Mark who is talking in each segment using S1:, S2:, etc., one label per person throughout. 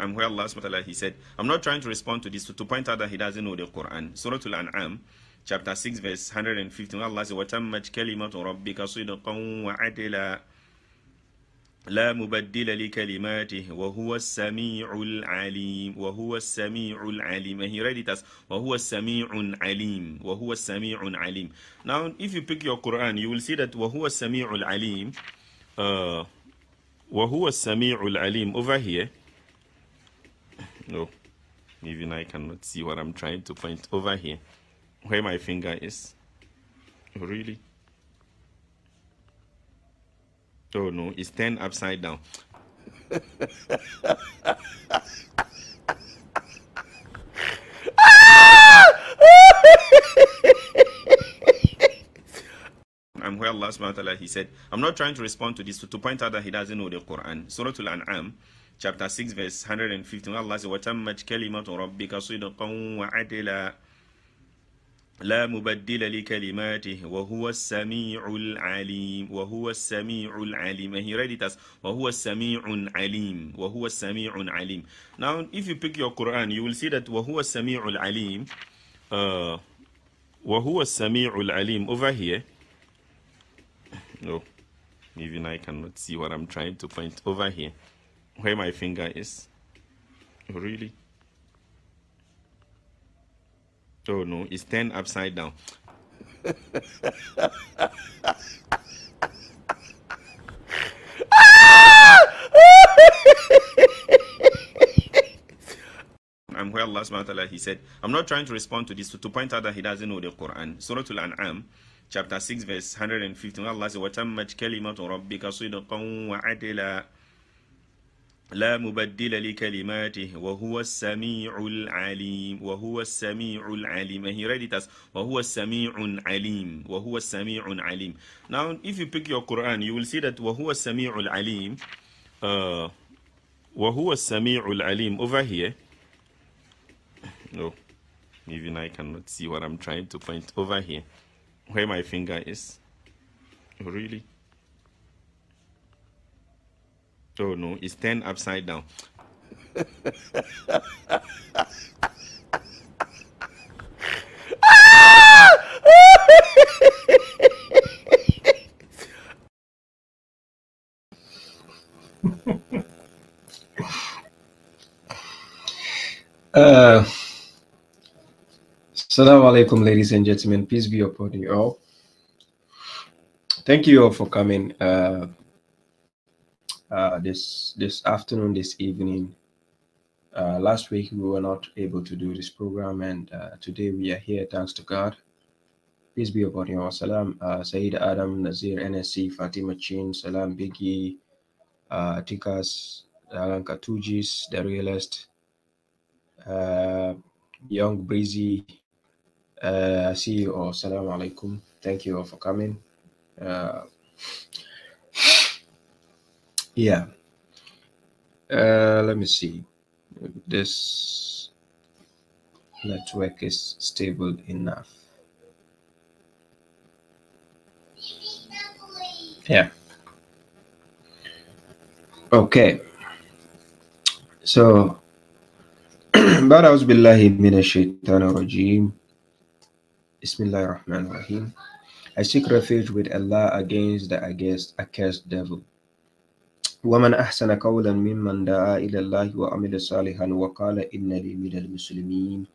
S1: I'm where Allah subhanahu He said, I'm not trying to respond to this to, to point out that He doesn't know the Quran. Surah Al-An'am, chapter 6, verse 115. Allah says, وَتَمَّتْ كَلِمَةُ رَبِّكَ صِدْقًا وَعَدْلًا لا مبدل لكلماته وهو السميع العليم وهو السميع العليم and he read it as وهو السميع العليم وهو السميع العليم now if you pick your Quran you will see that وهو السميع العليم uh, وهو السميع العليم over here no. Even I cannot see what I'm trying to point over here. Where my finger is. Oh, really? Oh no, it's turned upside down. I'm where Allah subhanahu wa ta'ala he said, I'm not trying to respond to this to, to point out that he doesn't know the Quran. Surah Al-An'am, chapter 6, verse 115. Allah says, وَتَمَّتْ كَلِمَةُ رَبِّكَ صِدْقًا وَعَدْلًا لا مبدل لكلماته وهو السميع العليم وهو السميع العليم and he read it as وهو السميع العليم وهو السميع العليم now if you pick your Quran you will see that وهو السميع العليم uh, وهو السميع العليم over here. No even I cannot see what I'm trying to point. Over here. where my finger is really Oh no, it's turned upside down. I'm where Allah subhanahu wa ta'ala he said, I'm not trying to respond to this to, to point out that he doesn't know the Quran. Surah Al-An'am, chapter 6, verse 115. Allah says, وَتَمَّتْ كَلِمَةُ رَبِّكَ صِدْقًا وَعَدْلًا la mubaddila likalimatihi wa huwa samiul alim wa huwa samiul alim. And he read it as wa huwa samiun alim wa huwa samiun alim. Now if you pick your quran you will see that wa huwa samiul alim uh, wa huwa samiul alim over here. Oh, no even i cannot see what i'm trying to point. Over here where my finger is. Oh, really? Oh no, it's turned upside down.
S2: Uh, Assalamu alaikum, ladies and gentlemen. Peace be upon you all. Thank you all for coming uh, uh, this this afternoon, this evening. Uh, last week we were not able to do this program, and uh, today we are here. Thanks to God. Peace be upon you. Salam, uh, Adam, Nazir, NSC, Fatima Chin, Salam, Biggie, uh, Tikas, Alan Katujis, The Realist, uh, Young Breezy. Uh, I see you all. Salam alaikum. Thank you all for coming. Uh, yeah. Uh, let me see. This network is stable enough. Yeah. Okay. So, بعد أعوذ بالله من الشيطان الرجيم بسم الله الرحمن الرحيم I seek refuge with Allah against the against accursed devil ومن أحسن قولا ممن دعا إلى الله وعمل صالحا وقال إنني من المسلمين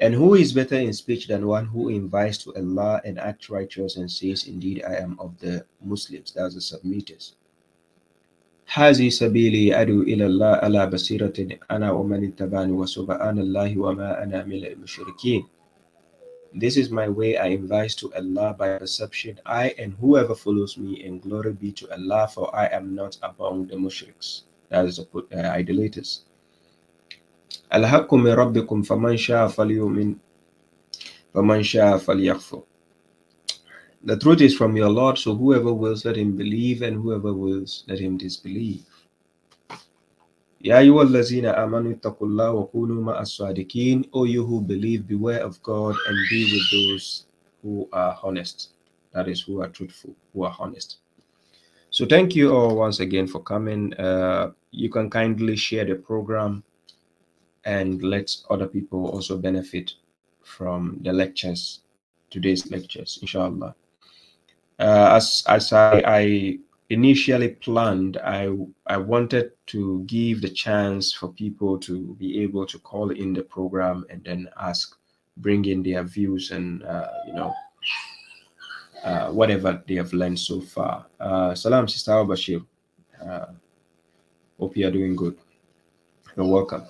S2: And who is better in speech than one who invites to Allah and acts righteous and says, Indeed, I am of the Muslims, that's the submitters. هذه سبيلي أدعو إلى الله على بصيرة أنا ومن اتبعني وسبحان الله وما أنا من المشركين. This is my way I invite to Allah by perception, I and whoever follows me, and glory be to Allah, for I am not among the mushriks, that is, uh, idolaters. الحق من ربكم فمن شاء فليؤمن فمن شاء فليكفر The truth is from your Lord, so whoever wills, let him believe, and whoever wills, let him disbelieve. Ya الذين آمنوا ittaqullaha wa kunu ma'as-sadiqin. O you who believe, beware of God and be with those who are honest. That is, who are truthful, who are honest. So thank you all once again for coming. Uh, you can kindly share the program and let other people also benefit from the lectures, today's lectures, inshallah. Uh, as as I, I initially planned, I I wanted to give the chance for people to be able to call in the program and then ask, bring in their views and uh, you know uh, whatever they have learned so far. Uh, Salam, Sister Al Bashir. Uh, hope you are doing good. You're welcome.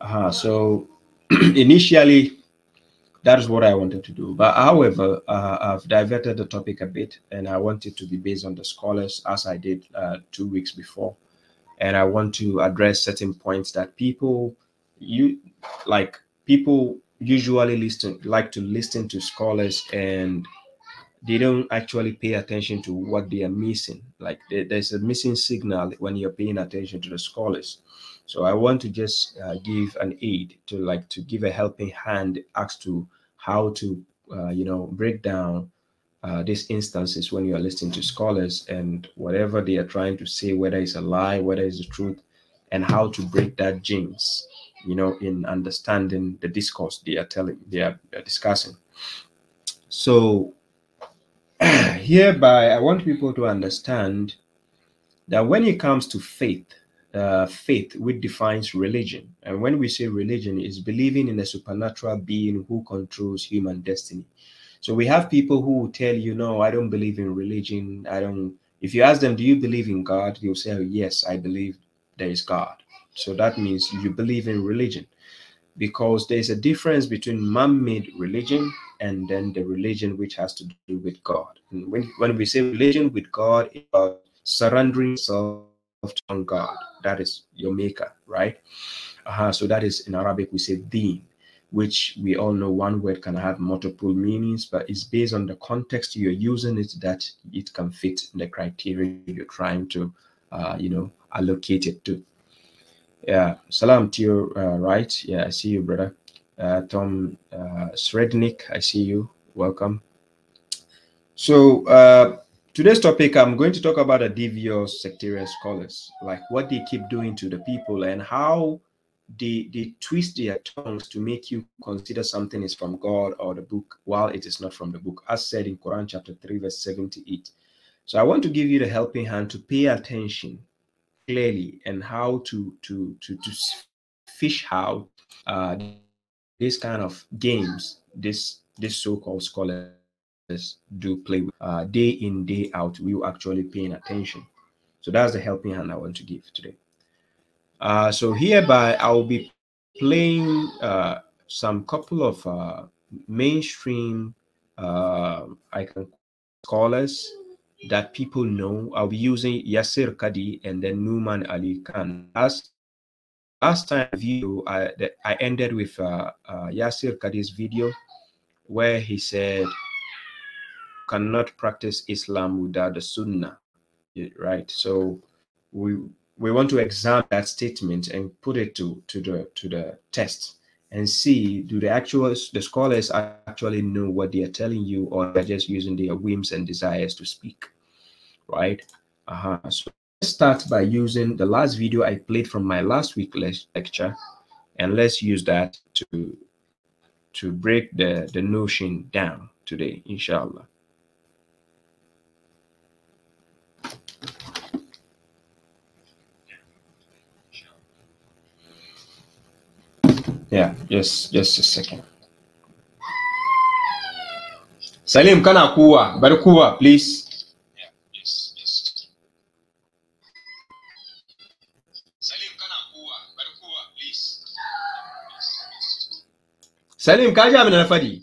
S2: Uh, so initially, that is what I wanted to do. But however, uh, I've diverted the topic a bit, and I want it to be based on the scholars, as I did uh, two weeks before. And I want to address certain points that people, you like, people usually listen like to listen to scholars and they don't actually pay attention to what they are missing. Like there's a missing signal when you're paying attention to the scholars. So I want to just uh, give an aid to like to give a helping hand as to how to uh, you know break down uh, these instances when you are listening to scholars and whatever they are trying to say, whether it's a lie, whether it's the truth, and how to break that jinx, you know, in understanding the discourse they are telling, they are discussing. So hereby, I want people to understand that when it comes to faith, uh, faith, which defines religion. And when we say religion, is believing in a supernatural being who controls human destiny. So we have people who tell you, no, I don't believe in religion. I don't. If you ask them, do you believe in God? They'll say, yes, I believe there is God. So that means you believe in religion because there's a difference between man-made religion and then the religion which has to do with God. And when, when we say religion with God, it's about surrendering yourself on God. That is your maker, right? Uh, so that is in Arabic we say deen, which we all know one word can have multiple meanings, but it's based on the context you're using it that it can fit the criteria you're trying to, uh, you know, allocate it to. Yeah, salam to you, uh, right? Yeah, I see you, brother. Uh, Tom uh, Srednik, I see you. Welcome. So uh, Today's topic, I'm going to talk about the devious sectarian scholars, like what they keep doing to the people and how they, they twist their tongues to make you consider something is from God or the book while it is not from the book, as said in Quran chapter 3, verse 78. So I want to give you the helping hand to pay attention clearly and how to to to, to fish out uh, this kind of games this this so-called scholar do play with uh, day in day out we will actually paying attention. So that's the helping hand i want to give today. Uh, so hereby i will be playing uh, some couple of uh, mainstream uh, i can scholars that people know. I'll be using Yasir Qadhi and then Nouman Ali Khan. As last time video i, I ended with uh, Yasir Qadhi's video where he said cannot practice Islam without the Sunnah, right? So we we want to examine that statement and put it to to the to the test and see do the actual the scholars actually know what they are telling you or they're just using their whims and desires to speak, right? Uh-huh. So let's start by using the last video I played from my last week lecture, and let's use that to to break the the notion down today, inshallah. Yeah, just just a second. Salim, kana kuwa, bari kuwa, please. Salim, ka ji abin na faɗi?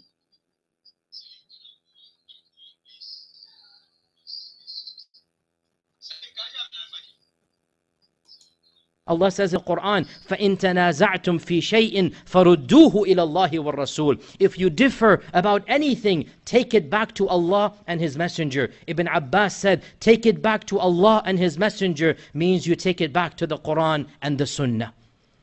S3: Allah says in the Quran, فَإِن تَنَازَعْتُمْ فِي شَيْءٍ فَرُدُّوهُ إِلَى اللَّهِ وَالرَّسُولِ If you differ about anything, take it back to Allah and His Messenger. Ibn Abbas said, take it back to Allah and His Messenger means you take it back to the Quran and the Sunnah.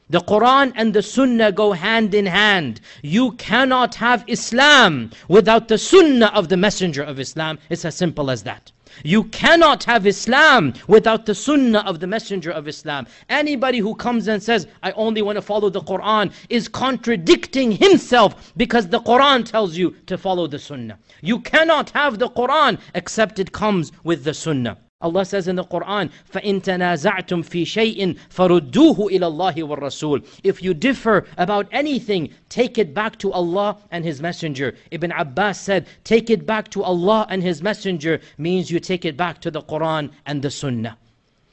S3: The Quran and the Sunnah go hand in hand. You cannot have Islam without the Sunnah of the Messenger of Islam. It's as simple as that. You cannot have Islam without the Sunnah of the Messenger of Islam. Anybody who comes and says, I only want to follow the Quran, is contradicting himself because the Quran tells you to follow the Sunnah. You cannot have the Quran except it comes with the Sunnah. Allah says in the Quran, فَإِن تَنَازَعْتُمْ فِي شَيْءٍ فَرُدُّوهُ إِلَى اللَّهِ وَالرَّسُولِ If you differ about anything, take it back to Allah and His Messenger. Ibn Abbas said, take it back to Allah and His Messenger means you take it back to the Quran and the Sunnah.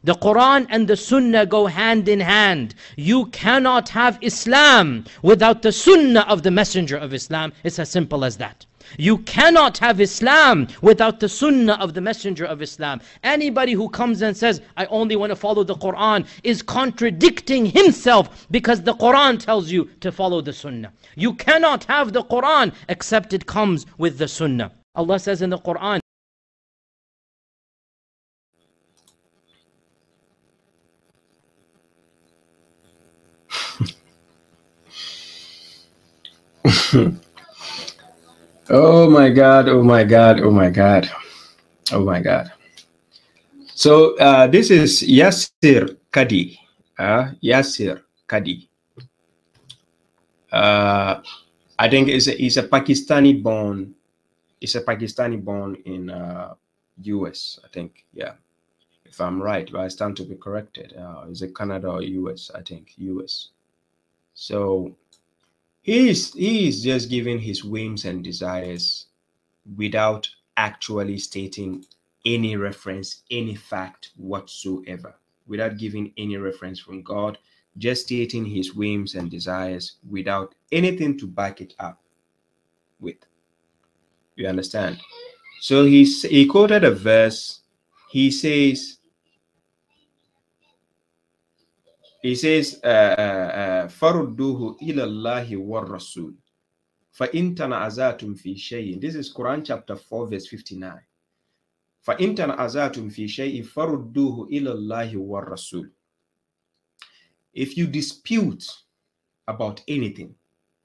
S3: The Quran and the Sunnah go hand in hand. You cannot have Islam without the Sunnah of the Messenger of Islam. It's as simple as that. You cannot have Islam without the Sunnah of the Messenger of Islam. Anybody who comes and says, I only want to follow the Quran, is contradicting himself because the Quran tells you to follow the Sunnah. You cannot have the Quran except it comes with the Sunnah. Allah says in the Quran,
S2: Oh my God, oh my God, oh my God, oh my God. So uh, this is Yasir Qadhi, uh, Yasir Qadhi. Uh, I think he's a, a Pakistani born, he's a Pakistani born in uh, US, I think, yeah. If I'm right, but I stand to be corrected. Uh, is it Canada or US? I think US. So he is he is just giving his whims and desires without actually stating any reference any fact whatsoever. Without giving any reference from god just stating his whims and desires without anything to back it up with. You understand? So he he quoted a verse. He says he says, فَرُدُّوهُ إِلَى اللَّهِ وَالرَّسُولِ فَإِن تَنَعَزَاتُمْ فِي شَيْءٍ This is Quran chapter 4 verse 59. فَإِن تَنَعَزَاتُمْ فِي شَيْءٍ فَرُدُّوهُ إِلَى اللَّهِ وَالرَّسُولِ If you dispute about anything,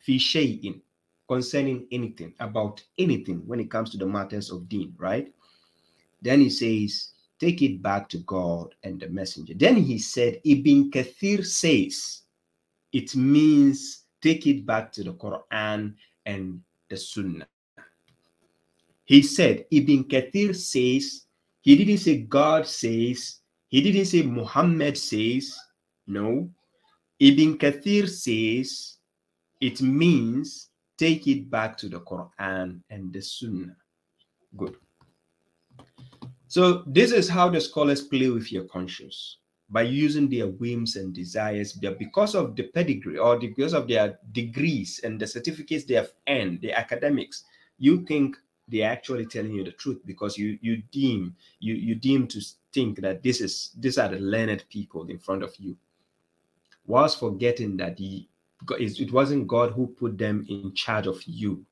S2: فِي شَيْءٍ concerning anything, about anything when it comes to the matters of deen, right? Then he says, take it back to God and the messenger. Then he said, Ibn Kathir says, it means take it back to the Quran and the Sunnah. He said, Ibn Kathir says, he didn't say God says, he didn't say Muhammad says, no. Ibn Kathir says, it means take it back to the Quran and the Sunnah. Good. So this is how the scholars play with your conscience by using their whims and desires because of the pedigree or because of their degrees and the certificates they have earned, the academics. You think they're actually telling you the truth because you you deem you you deem to think that this is these are the learned people in front of you, whilst forgetting that the it wasn't God who put them in charge of you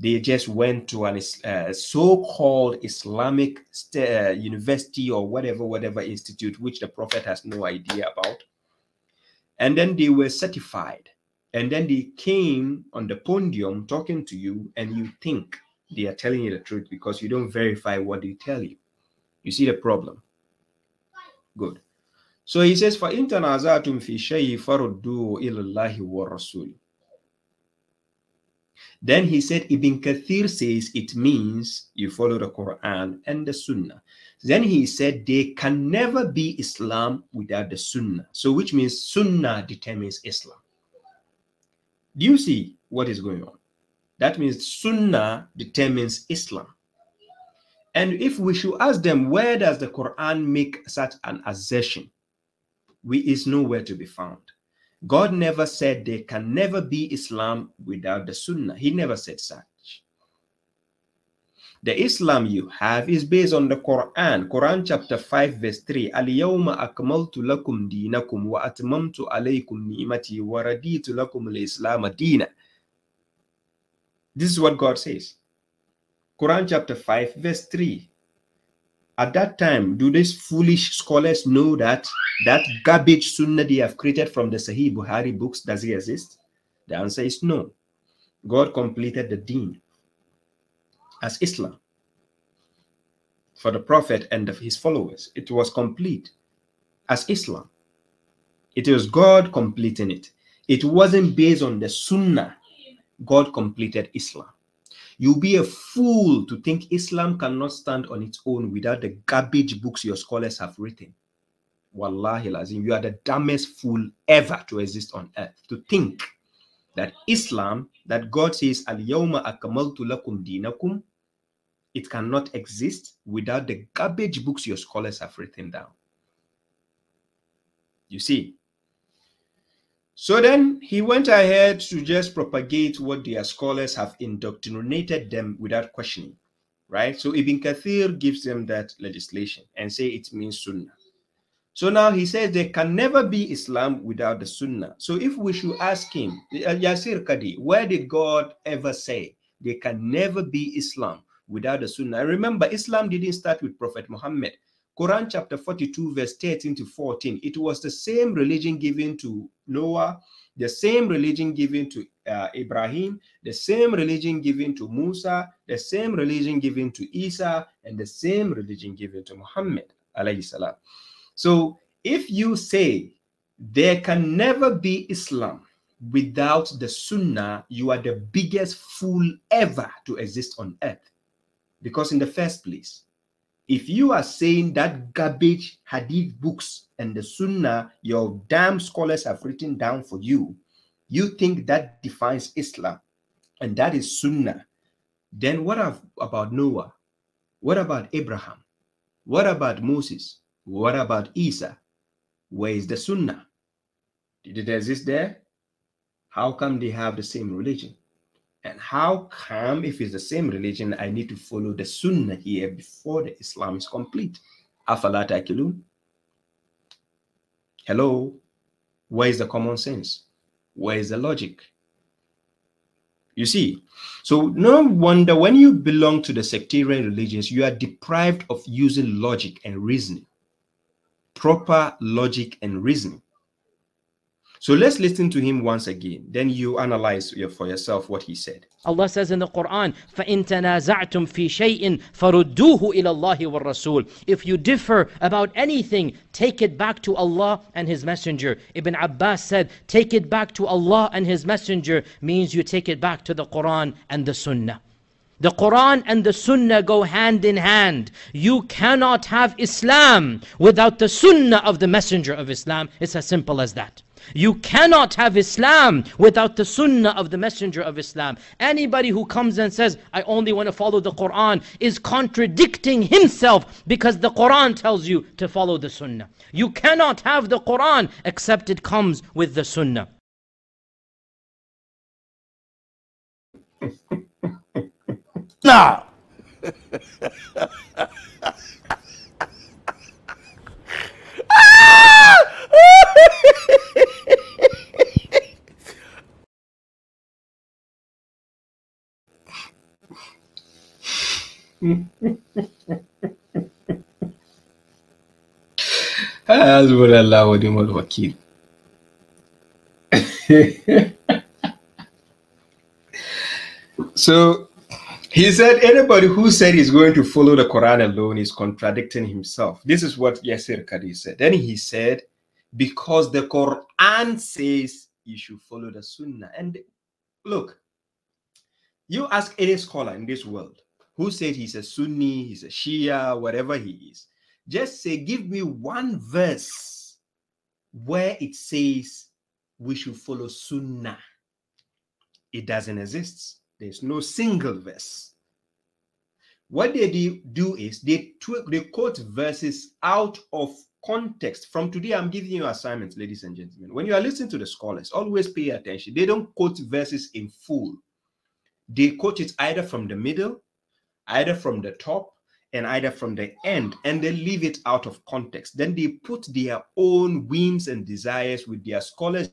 S2: they just went to an uh, so-called Islamic uh, university or whatever, whatever institute, which the prophet has no idea about. And then they were certified. And then they came on the podium talking to you, and you think they are telling you the truth because you don't verify what they tell you. You see the problem? Good. So he says, فَإِن تَنَازَعْتُمْ فِي شَيْءٍ فَرُدُّوهُ إِلَى اللَّهِ وَالرَّسُولِ then he said, Ibn Kathir says it means you follow the Quran and the Sunnah. Then he said they can never be Islam without the Sunnah. So, which means Sunnah determines Islam. Do you see what is going on? That means Sunnah determines Islam. And if we should ask them, where does the Quran make such an assertion? We is nowhere to be found. God never said there can never be Islam without the Sunnah. He never said such. The Islam you have is based on the Quran. Quran chapter 5 verse 3. Al-yawma akmaltu lakum dinakum wa atmamtu alaykum ni'mati wa raditu lakum al-islam dina. This is what God says. Quran chapter 5 verse 3 at that time, do these foolish scholars know that that garbage sunnah they have created from the Sahih Bukhari books, does it exist? The answer is no. God completed the deen as Islam. for the Prophet and his followers. It was complete as Islam. It was God completing it. It wasn't based on the Sunnah. God completed Islam. You'll be a fool to think Islam cannot stand on its own without the garbage books your scholars have written. Wallahi lazim, you are the dumbest fool ever to exist on earth. To think that Islam, that God says, Al Yawma akamaltu lakum dinakum, it cannot exist without the garbage books your scholars have written down. You see, so then he went ahead to just propagate what their scholars have indoctrinated them without questioning, right? So Ibn Kathir gives them that legislation and say it means Sunnah. So now he says there can never be Islam without the Sunnah. So if we should ask him, uh, Yasir Qadhi, where did God ever say there can never be Islam without the Sunnah? I Remember, Islam didn't start with Prophet Muhammad. Quran chapter 42, verse 13 to 14. It was the same religion given to Noah, the same religion given to uh, Ibrahim, the same religion given to Musa, the same religion given to Isa, and the same religion given to Muhammad. So if you say there can never be Islam without the Sunnah, you are the biggest fool ever to exist on earth. Because in the first place, if you are saying that garbage hadith books and the sunnah your damn scholars have written down for you, you think that defines Islam and that is sunnah, then what about Noah? What about Abraham? What about Moses? What about Isa? Where is the sunnah? Did it exist there? How come they have the same religion? And how come, if it's the same religion, I need to follow the Sunnah here before the Islam is complete? Afalat akilun. Hello, where is the common sense? Where is the logic? You see, so no wonder when you belong to the sectarian religions, you are deprived of using logic and reasoning, proper logic and reasoning. So let's listen to him once again. Then you analyze for yourself what he said.
S3: Allah says in the Quran, فَإِن تَنَازَعْتُمْ فِي شَيْءٍ فَرُدُّوهُ إِلَى اللَّهِ وَالرَّسُولِ If you differ about anything, take it back to Allah and His Messenger. Ibn Abbas said, take it back to Allah and His Messenger means you take it back to the Quran and the Sunnah. The Quran and the Sunnah go hand in hand. You cannot have Islam without the Sunnah of the Messenger of Islam. It's as simple as that. You cannot have Islam without the Sunnah of the Messenger of Islam. Anybody who comes and says, I only want to follow the Quran, is contradicting himself because the Quran tells you to follow the Sunnah. You cannot have the Quran except it comes with the Sunnah.
S4: Now,
S2: Hasbunallah wa ni'mal wakil. so he said anybody who said he's going to follow the Quran alone is contradicting himself. This is what Yasir Qadhi said. Then he said, because the Quran says you should follow the Sunnah. And look, you ask any scholar in this world, who said he's a Sunni, he's a Shia, whatever he is, just say, give me one verse where it says we should follow Sunnah. It doesn't exist. There's no single verse. What they do is they, they quote verses out of context. From today, I'm giving you assignments, ladies and gentlemen. When you are listening to the scholars, always pay attention. They don't quote verses in full. They quote it either from the middle either from the top and either from the end, and they leave it out of context. Then they put their own whims and desires with their scholars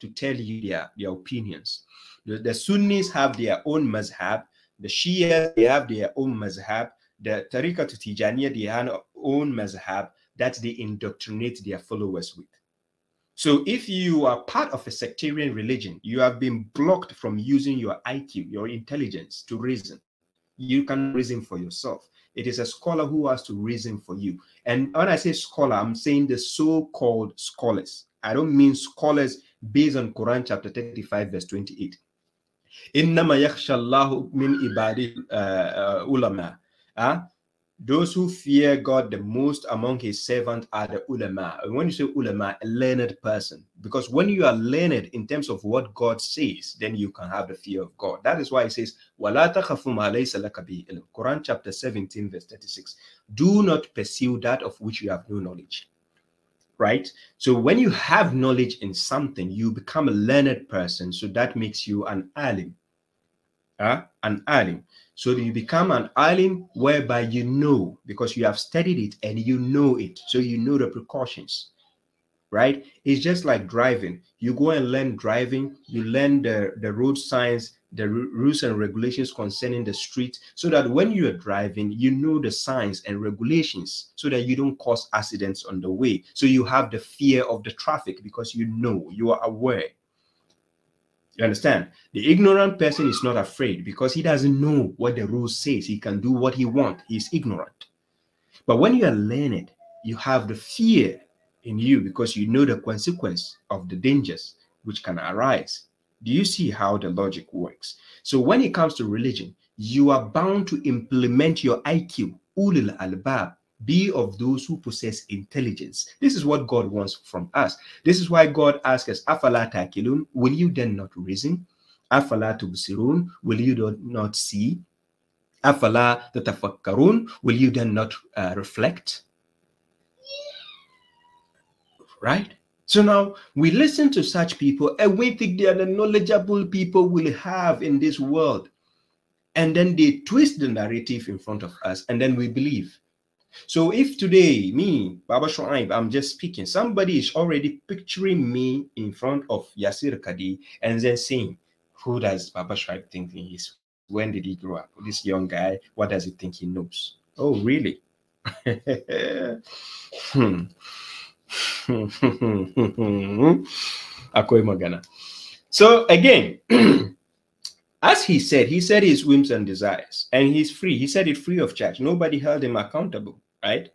S2: to tell you their, their opinions. The, the Sunnis have their own mazhab, the Shia they have their own mazhab, the Tariqa to Tijaniya they have their own mazhab that they indoctrinate their followers with. So if you are part of a sectarian religion, you have been blocked from using your IQ, your intelligence to reason you can reason for yourself. It is a scholar who has to reason for you. And when I say scholar, I'm saying the so-called scholars. I don't mean scholars based on Quran chapter 35, verse 28. إنما يخشى الله من عباده ulama. Those who fear God the most among his servants are the ulama. And when you say ulama, a learned person, because when you are learned in terms of what God says, then you can have the fear of God. That is why it says, وَلَا تَخَفُ مَا لَيْسَ لَكَ بِهِ Quran chapter 17, verse 36. Do not pursue that of which you have no knowledge. Right? So when you have knowledge in something, you become a learned person. So that makes you an alim. uh, an alim. So you become an alim whereby you know because you have studied it and you know it. So you know the precautions, right? It's just like driving. You go and learn driving, you learn the, the road signs, the rules and regulations concerning the street, so that when you are driving, you know the signs and regulations so that you don't cause accidents on the way. So you have the fear of the traffic because you know, you are aware. You understand? The ignorant person is not afraid because he doesn't know what the rule says. He can do what he wants. He's ignorant. But when you are learned, you have the fear in you because you know the consequence of the dangers which can arise. Do you see how the logic works? So when it comes to religion, you are bound to implement your IQ, ulil albab, be of those who possess intelligence. This is what God wants from us. This is why God asks us, Afala takilun, will you then not reason? Afala tubsirun, will you not see? Afala tatafakkarun, will you then not uh, reflect? Right? So now we listen to such people and we think they are the knowledgeable people we'll have in this world. And then they twist the narrative in front of us and then we believe. So if today, me, Baba Shuaib, I'm just speaking, somebody is already picturing me in front of Yasir Qadhi and then saying, who does Baba Shuaib think he is? When did he grow up? This young guy, what does he think he knows? Oh, really? So again, as he said, he said his whims and desires, and he's free. He said it free of charge. Nobody held him accountable right?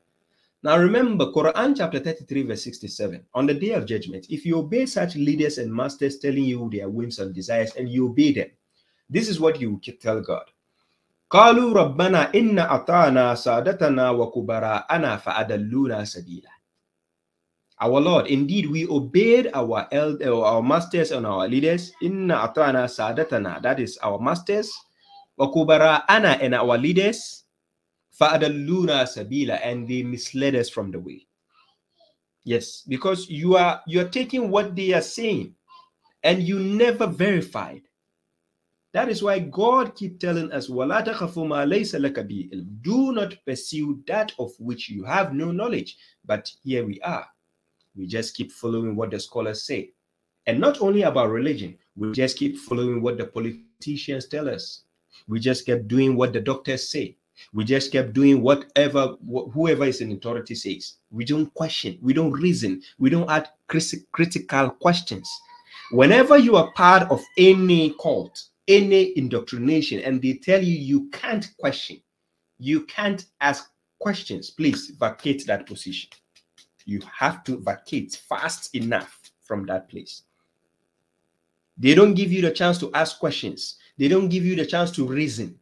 S2: Now remember, Quran chapter 33, verse 67. On the day of judgment, if you obey such leaders and masters telling you their whims and desires and you obey them, this is what you tell God. قالوا ربنا إن أطعنا سادتنا وكبراءنا فأدلونا سبيلا Our Lord, indeed we obeyed our elder, our masters and our leaders. Inna atana sadatana, that is our masters. Wakubara ana and our leaders. Fa'adalluna sabila, and they misled us from the way. Yes, because you are you are taking what they are saying and you never verified. That is why God keep telling us, Do not pursue that of which you have no knowledge. But here we are. We just keep following what the scholars say. And not only about religion, we just keep following what the politicians tell us. We just kept doing what the doctors say. We just kept doing whatever wh whoever is in authority says. We don't question, we don't reason, we don't add critical questions. Whenever you are part of any cult, any indoctrination, and they tell you you can't question, you can't ask questions, please vacate that position. You have to vacate fast enough from that place. They don't give you the chance to ask questions. They don't give you the chance to reason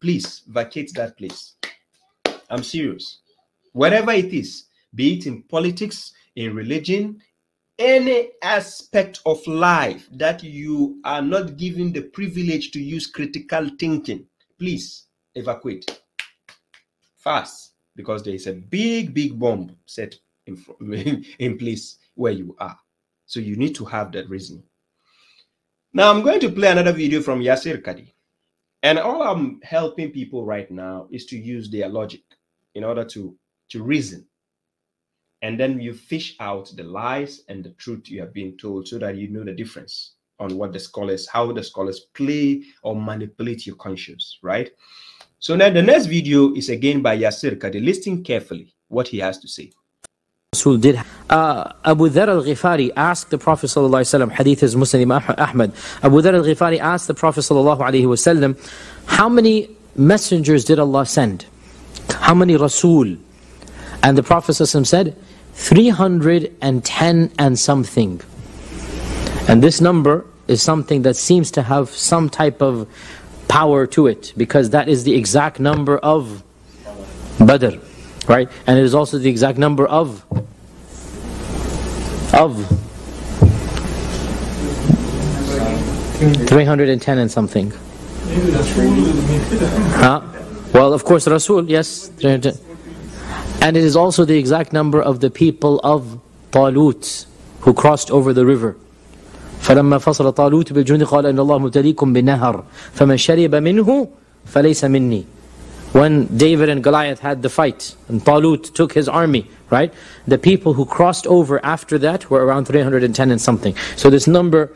S2: please vacate that place. I'm serious. Whatever it is, be it in politics, in religion, any aspect of life that you are not given the privilege to use critical thinking, please evacuate fast because there is a big, big bomb set in, in place where you are. So you need to have that reason. Now I'm going to play another video from Yasir Qadhi. And all I'm helping people right now is to use their logic in order to, to reason. And then you fish out the lies and the truth you have been told so that you know the difference on what the scholars, how the scholars play or manipulate your conscience, right? So now the next video is again by Yasir Qadhi. Listen carefully what he has to say.
S3: Rasul did. Uh, Abu Dhar al-Ghifari asked the Prophet ﷺ, hadith is Muslim Ahmad, Abu Dhar al-Ghifari asked the Prophet ﷺ, how many messengers did Allah send? How many Rasul? And the Prophet ﷺ said, 310 and something. And this number is something that seems to have some type of power to it because that is the exact number of Badr, right? And it is also the exact number of of 310 and something. Huh? Well, of course, Rasul, yes. 310. And it is also the exact number of the people of Talut who crossed over the river. فلما فصل طالوت بالجند قال إن الله مبتليكم بنهر فمن شرب منه فليس مني when David and Goliath had the fight and Talut took his army, right? The people who crossed over after that were around 310 and something. So this number,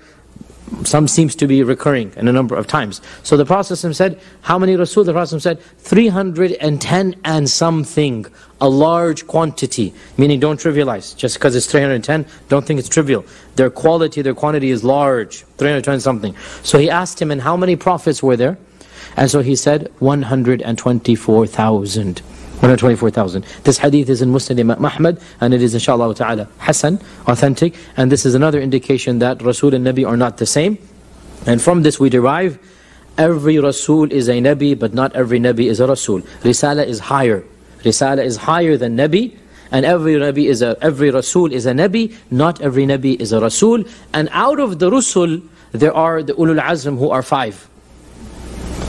S3: some seems to be recurring in a number of times. So the Prophet said, how many Rasul? The Prophet said, 310 and something, a large quantity. Meaning don't trivialize. Just because it's 310, don't think it's trivial. Their quality, their quantity is large, 310 something. So he asked him, and how many prophets were there? And so he said 124,000. 124,000. This hadith is in Muslim Imam Ahmad and it is inshallah ta'ala Hassan, authentic. And this is another indication that Rasul and Nabi are not the same. And from this we derive every Rasul is a Nabi but not every Nabi is a Rasul. Risala is higher. Risala is higher than Nabi. And every Nabi is a, every Rasul is a Nabi, not every Nabi is a Rasul. And out of the Rusul, there are the Ulul Azm who are five.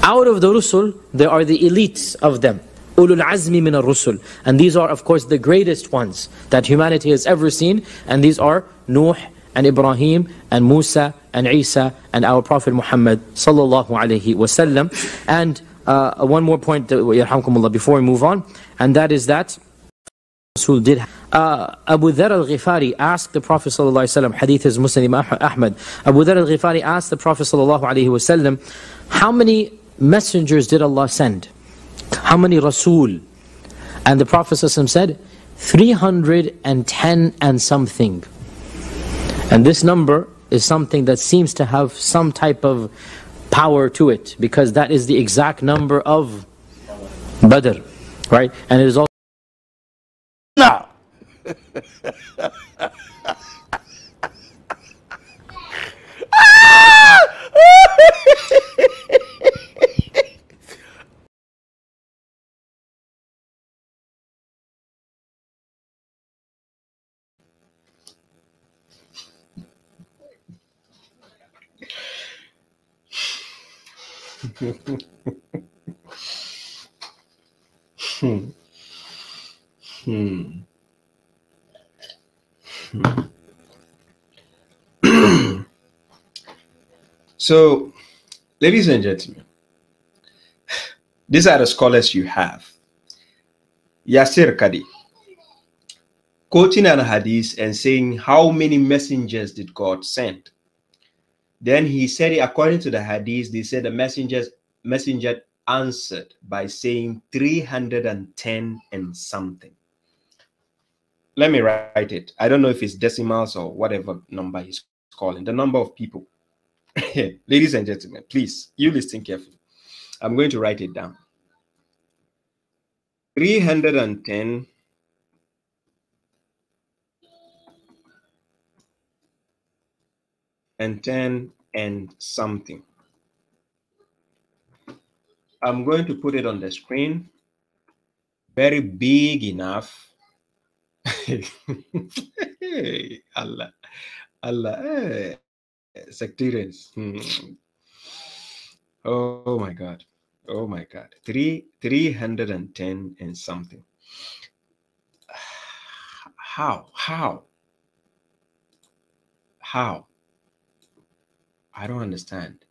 S3: Out of the Rusul, there are the elites of them. Ulul Azmi min al-Rusul. And these are of course the greatest ones that humanity has ever seen. And these are Nuh and Ibrahim and Musa and Isa and our Prophet Muhammad sallallahu alayhi wasallam. And uh, one more point, uh, before we move on. And that is that Rasul did. Uh, Abu Dhar al-Ghifari asked the Prophet ﷺ, hadith is Muslim Ahmad. Abu Dhar al-Ghifari asked the Prophet ﷺ, how many messengers did Allah send? How many Rasul? And the Prophet ﷺ said, 310 and something. And this number is something that seems to have some type of power to it because that is the exact number of Badr, right? And it is also
S2: So, ladies and gentlemen, these are the scholars you have. Yasir Qadhi, quoting an hadith and saying, How many messengers did God send? Then he said, according to the hadith, they said the messengers messenger answered by saying 310 and something. Let me write it. I don't know if it's decimals or whatever number he's calling. The number of people. Ladies and gentlemen, please, you listen carefully. I'm going to write it down. 310 and 10 and something. I'm going to put it on the screen. Very big enough. Allah, Allah, eh, sectarians. Hmm. Oh my God. Oh my God. Three, 310 and something. How? How? How? I don't understand.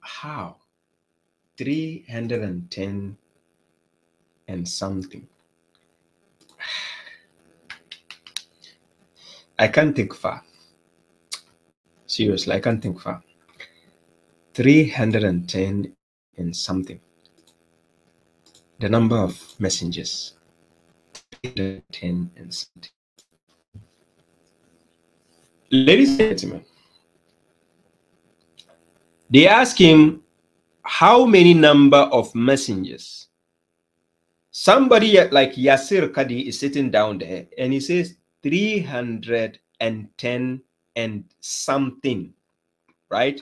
S2: How? 310 and something. I can't think far. Seriously, I can't think far. 310 and something. The number of messengers. 310 and something. Ladies and gentlemen, they ask him how many number of messengers Somebody like Yasir Qadhi is sitting down there and he says 310 and something, right?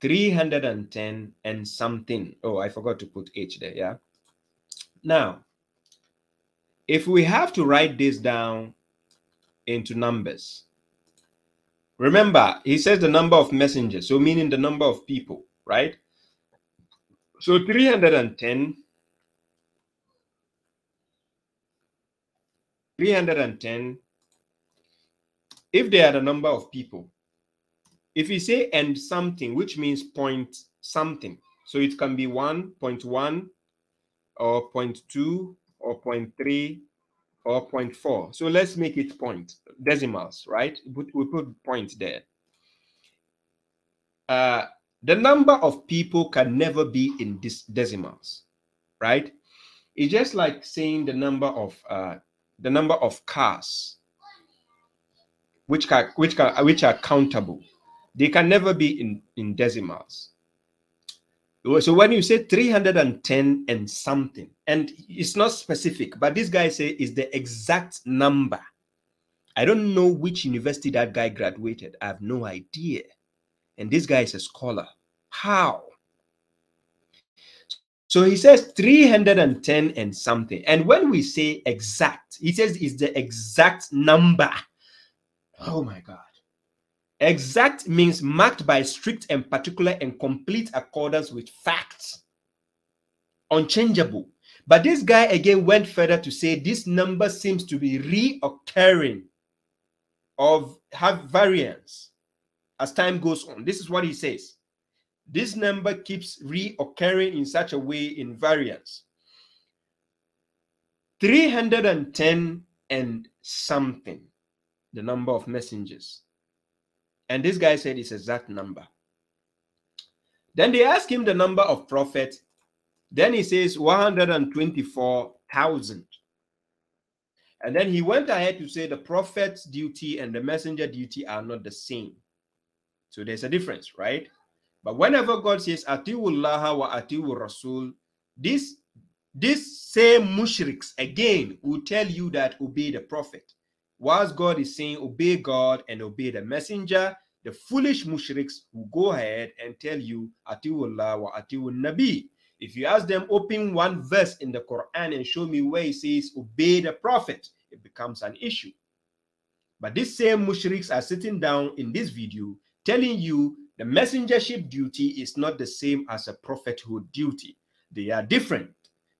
S2: 310 and something. Oh, I forgot to put H there. Yeah. Now, if we have to write this down into numbers, remember, he says the number of messengers, so meaning the number of people, right? So 310, 310, if they are the number of people, if you say and something, which means point something, so it can be 1.1 or 0.2 or 0.3 or 0.4. So let's make it point decimals, right? We put point there. Uh, the number of people can never be in this decimals, right? It's just like saying the number of uh, the number of cars, which can, which can, which are countable. They can never be in in decimals. So when you say 310 and something, and it's not specific, but this guy say is the exact number. I don't know which university that guy graduated. I have no idea. And this guy is a scholar. How? So he says 310 and something. And when we say exact, he says it's the exact number. Oh my God. Exact means marked by strict and particular and complete accordance with facts. Unchangeable. But this guy again went further to say this number seems to be reoccurring of have variance as time goes on. This is what he says. This number keeps reoccurring in such a way in variance. 310 and something, the number of messengers. And this guy said his exact number. Then they ask him the number of prophets. Then he says 124,000. And then he went ahead to say the prophet's duty and the messenger duty are not the same. So there's a difference, right? But whenever God says Atiullah wa Atiur Rasul, this this same mushriks again will tell you that obey the prophet. Whilst God is saying obey God and obey the messenger, the foolish mushriks will go ahead and tell you Atiullah wa Atiul Nabi. If you ask them, open one verse in the Quran and show me where it says obey the prophet, it becomes an issue. But these same mushriks are sitting down in this video telling you the messengership duty is not the same as a prophethood duty. They are different.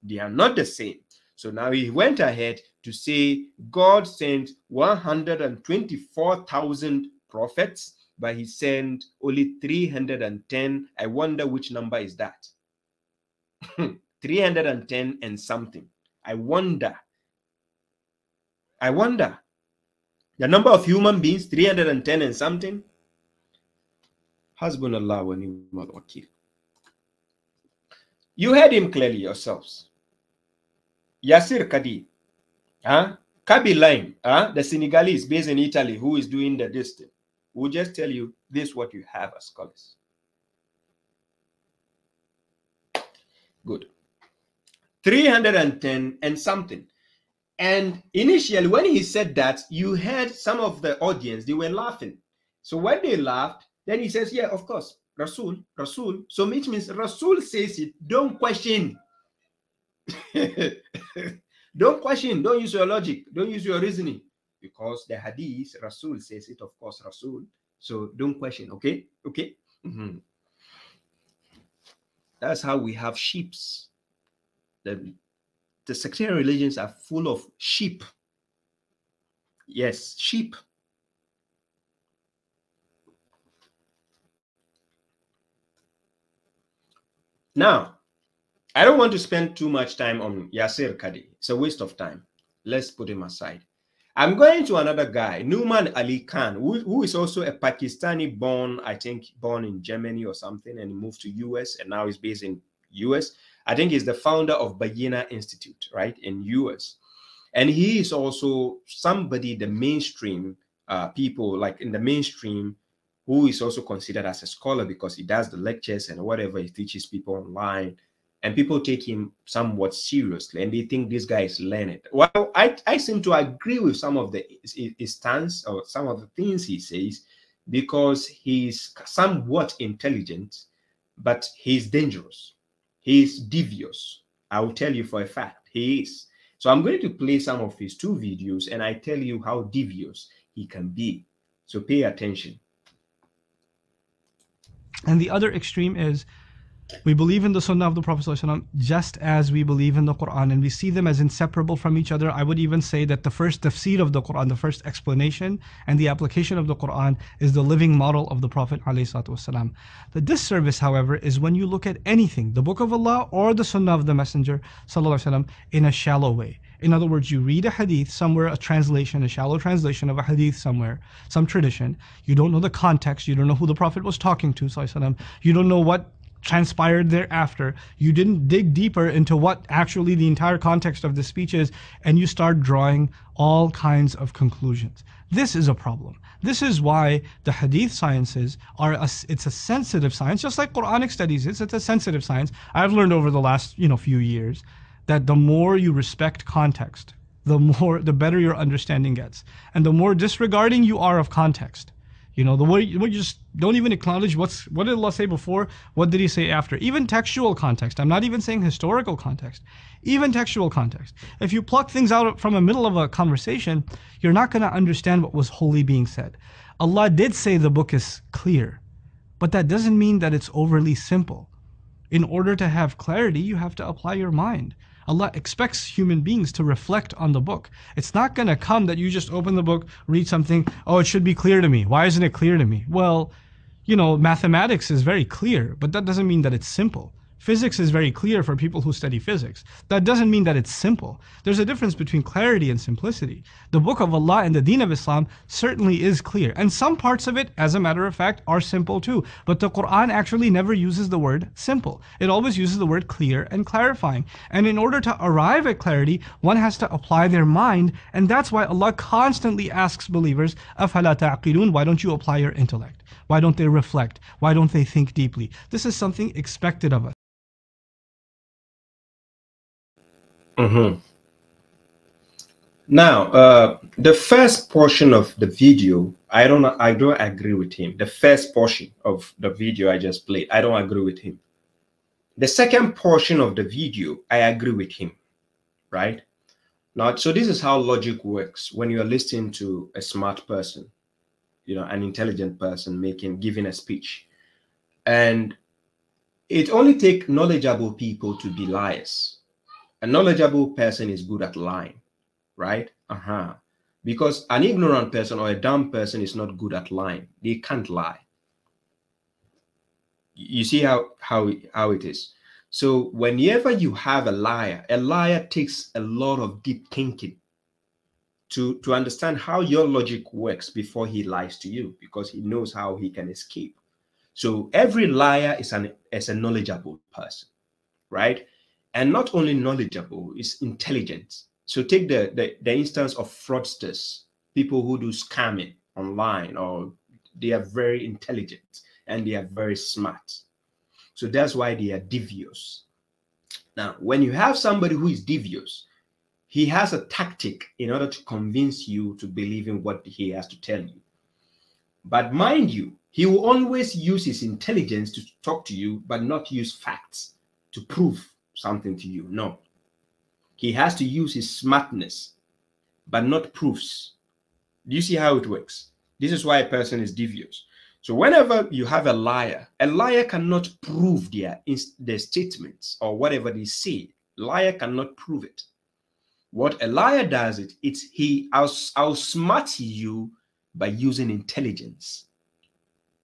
S2: They are not the same. So now he went ahead to say God sent 124,000 prophets, but he sent only 310. I wonder which number is that? 310 and something. I wonder. I wonder. The number of human beings, 310 and something. Hasbunallah wa ni'mal wakil. You heard him clearly yourselves. Yasir Qadhi, huh? Kabi Line, huh? the Senegalese based in Italy who is doing the distance, will just tell you this what you have as scholars. Good. 310 and something. And initially, when he said that, you heard some of the audience, they were laughing. So when they laughed, then he says, Yeah, of course, Rasul, Rasul. So which means Rasul says it, don't question. don't question, don't use your logic, don't use your reasoning. Because the hadith, Rasul says it, of course, Rasul. So don't question, okay? Okay. Mm-hmm. That's how we have sheeps. The, the sectarian religions are full of sheep. Yes, sheep. Now, I don't want to spend too much time on Yasir Qadhi. It's a waste of time. Let's put him aside. I'm going to another guy, Nouman Ali Khan, who, who is also a Pakistani born, I think, born in Germany or something, and he moved to US, and now he's based in US. I think he's the founder of Bayyinah Institute, right, in US. And he is also somebody, the mainstream uh, people, like in the mainstream, who is also considered as a scholar because he does the lectures and whatever he teaches people online and people take him somewhat seriously and they think this guy is learned. Well, I, I seem to agree with some of the stance or some of the things he says because he's somewhat intelligent, but he's dangerous. He's devious. I will tell you for a fact he is. So I'm going to play some of his two videos and I tell you how devious he can be. So pay attention.
S5: And the other extreme is we believe in the Sunnah of the Prophet ﷺ just as we believe in the Quran, and we see them as inseparable from each other. I would even say that the first tafsir of the Quran, the first explanation and the application of the Quran, is the living model of the Prophet. ﷺ. The disservice, however, is when you look at anything, the Book of Allah or the Sunnah of the Messenger, وسلم, in a shallow way. In other words, you read a hadith somewhere, a translation, a shallow translation of a hadith somewhere, some tradition. You don't know the context. You don't know who the Prophet was talking to. وسلم. You don't know what transpired thereafter. You didn't dig deeper into what actually the entire context of the speech is, and you start drawing all kinds of conclusions. This is a problem. This is why the hadith sciences are a, it's a sensitive science, just like Quranic studies is. It's a sensitive science. I've learned over the last you know few years that the more you respect context, the more the better your understanding gets, and the more disregarding you are of context, you know, the way you just don't even acknowledge what's what did Allah say before, what did He say after. Even textual context. I'm not even saying historical context. Even textual context. If you pluck things out from the middle of a conversation, you're not going to understand what was wholly being said. Allah did say the book is clear, but that doesn't mean that it's overly simple. In order to have clarity, you have to apply your mind. Allah expects human beings to reflect on the book. It's not going to come that you just open the book, read something, oh, it should be clear to me. Why isn't it clear to me? Well, you know, mathematics is very clear, but that doesn't mean that it's simple. Physics is very clear for people who study physics. That doesn't mean that it's simple. There's a difference between clarity and simplicity. The Book of Allah and the Deen of Islam certainly is clear, and some parts of it, as a matter of fact, are simple too. But the Quran actually never uses the word simple. It always uses the word clear and clarifying. And in order to arrive at clarity, one has to apply their mind, and that's why Allah constantly asks believers, "Afala ta'qilun? Why don't you apply your intellect? Why don't they reflect? Why don't they think deeply?" This is something expected of us.
S2: Mm-hmm. Now, uh, the first portion of the video, I don't, I don't agree with him. The first portion of the video I just played, I don't agree with him. The second portion of the video, I agree with him, right? Now, so this is how logic works when you're listening to a smart person, you know, an intelligent person making, giving a speech. And it only takes knowledgeable people to be liars a knowledgeable person is good at lying, right? Uh-huh. Because an ignorant person or a dumb person is not good at lying. They can't lie. You see how how how it is. So whenever you have a liar, a liar takes a lot of deep thinking to to understand how your logic works before he lies to you because he knows how he can escape. So every liar is an is a knowledgeable person, right? And not only knowledgeable, is intelligent. So take the, the, the instance of fraudsters, people who do scamming online, or they are very intelligent and they are very smart. So that's why they are devious. Now, when you have somebody who is devious, he has a tactic in order to convince you to believe in what he has to tell you. But mind you, he will always use his intelligence to talk to you, but not use facts to prove something to you. No. He has to use his smartness, but not proofs. Do you see how it works? This is why a person is devious. So whenever you have a liar, a liar cannot prove their, their statements or whatever they say. Liar cannot prove it. What a liar does it, it's he outs, outsmarts you by using intelligence.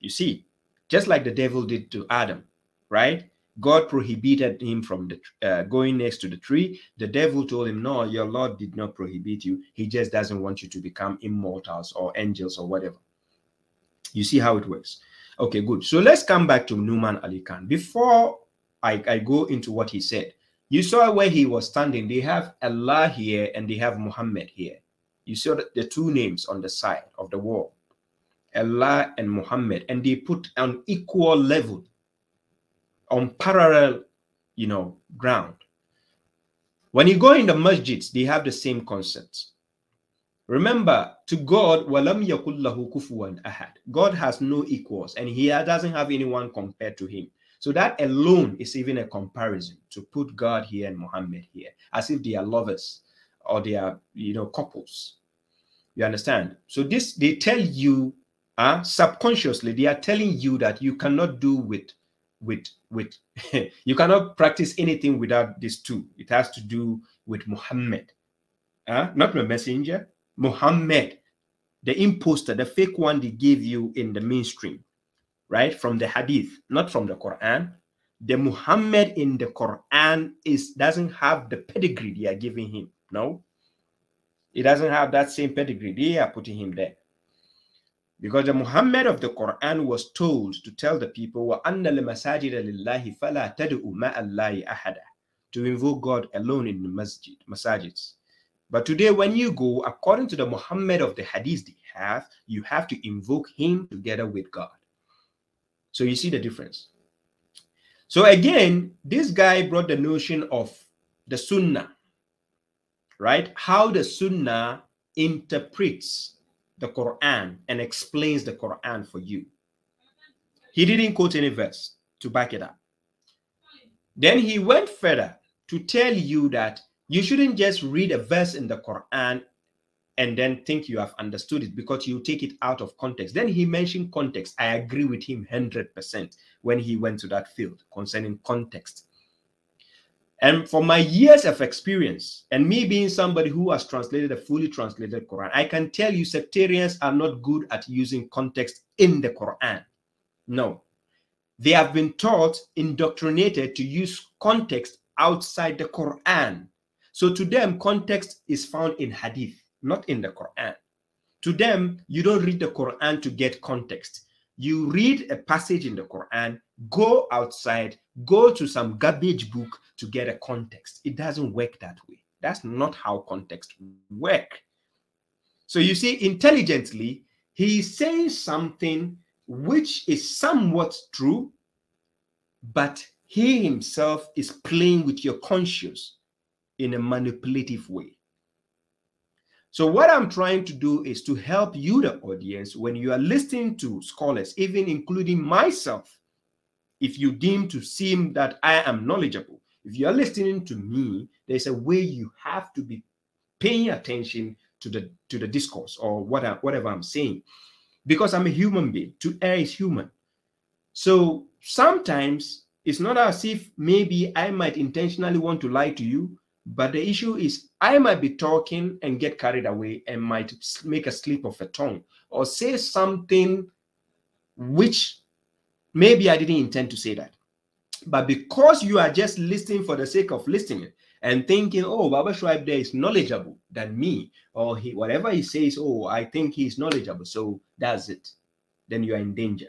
S2: You see, just like the devil did to Adam, right? God prohibited him from the, uh, going next to the tree. The devil told him, No, your Lord did not prohibit you. He just doesn't want you to become immortals or angels or whatever. You see how it works. Okay, good. So let's come back to Nouman Ali Khan. Before I, I go into what he said, you saw where he was standing. They have Allah here and they have Muhammad here. You saw the two names on the side of the wall Allah and Muhammad, and they put on equal level on parallel you know, ground. When you go in the masjids, they have the same concepts. Remember, to God, walam kufuwan ahad. God has no equals, and He doesn't have anyone compared to Him. So that alone is even a comparison to put God here and Muhammad here, as if they are lovers or they are, you know, couples. You understand? So this they tell you, uh, subconsciously, they are telling you that you cannot do with, with, with, you cannot practice anything without these two. It has to do with Muhammad, uh, not the messenger, Muhammad, the imposter, the fake one they gave you in the mainstream, right? From the hadith, not from the Quran. The Muhammad in the Quran is doesn't have the pedigree they are giving him. No, it doesn't have that same pedigree. They are putting him there. Because the Muhammad of the Quran was told to tell the people, to invoke God alone in the masjid, masajids. But today, when you go, according to the Muhammad of the Hadith they have, you have to invoke him together with God. So you see the difference. So again, this guy brought the notion of the Sunnah, right? How the Sunnah interprets the Quran and explains the Quran for you. He didn't quote any verse to back it up. Then he went further to tell you that you shouldn't just read a verse in the Quran and then think you have understood it because you take it out of context. Then he mentioned context. I agree with him 100% when he went to that field concerning context. And for my years of experience, and me being somebody who has translated a fully translated Quran, I can tell you sectarians are not good at using context in the Quran. No. They have been taught, indoctrinated to use context outside the Quran. So to them, context is found in hadith, not in the Quran. To them, you don't read the Quran to get context. You read a passage in the Quran, go outside, go to some garbage book to get a context. It doesn't work that way. That's not how context work. So you see, intelligently, he's saying something which is somewhat true, but he himself is playing with your conscience in a manipulative way. So what I'm trying to do is to help you, the audience, when you are listening to scholars, even including myself, if you deem to seem that I am knowledgeable, if you are listening to me, there's a way you have to be paying attention to the to the discourse or what I, whatever I'm saying, because I'm a human being. To err is human. So sometimes it's not as if maybe I might intentionally want to lie to you, but the issue is I might be talking and get carried away and might make a slip of a tongue or say something which maybe I didn't intend to say that. But because you are just listening for the sake of listening and thinking, oh, Baba Shuaib there is knowledgeable than me, or he whatever he says, oh, I think he's knowledgeable, so that's it. Then you are in danger.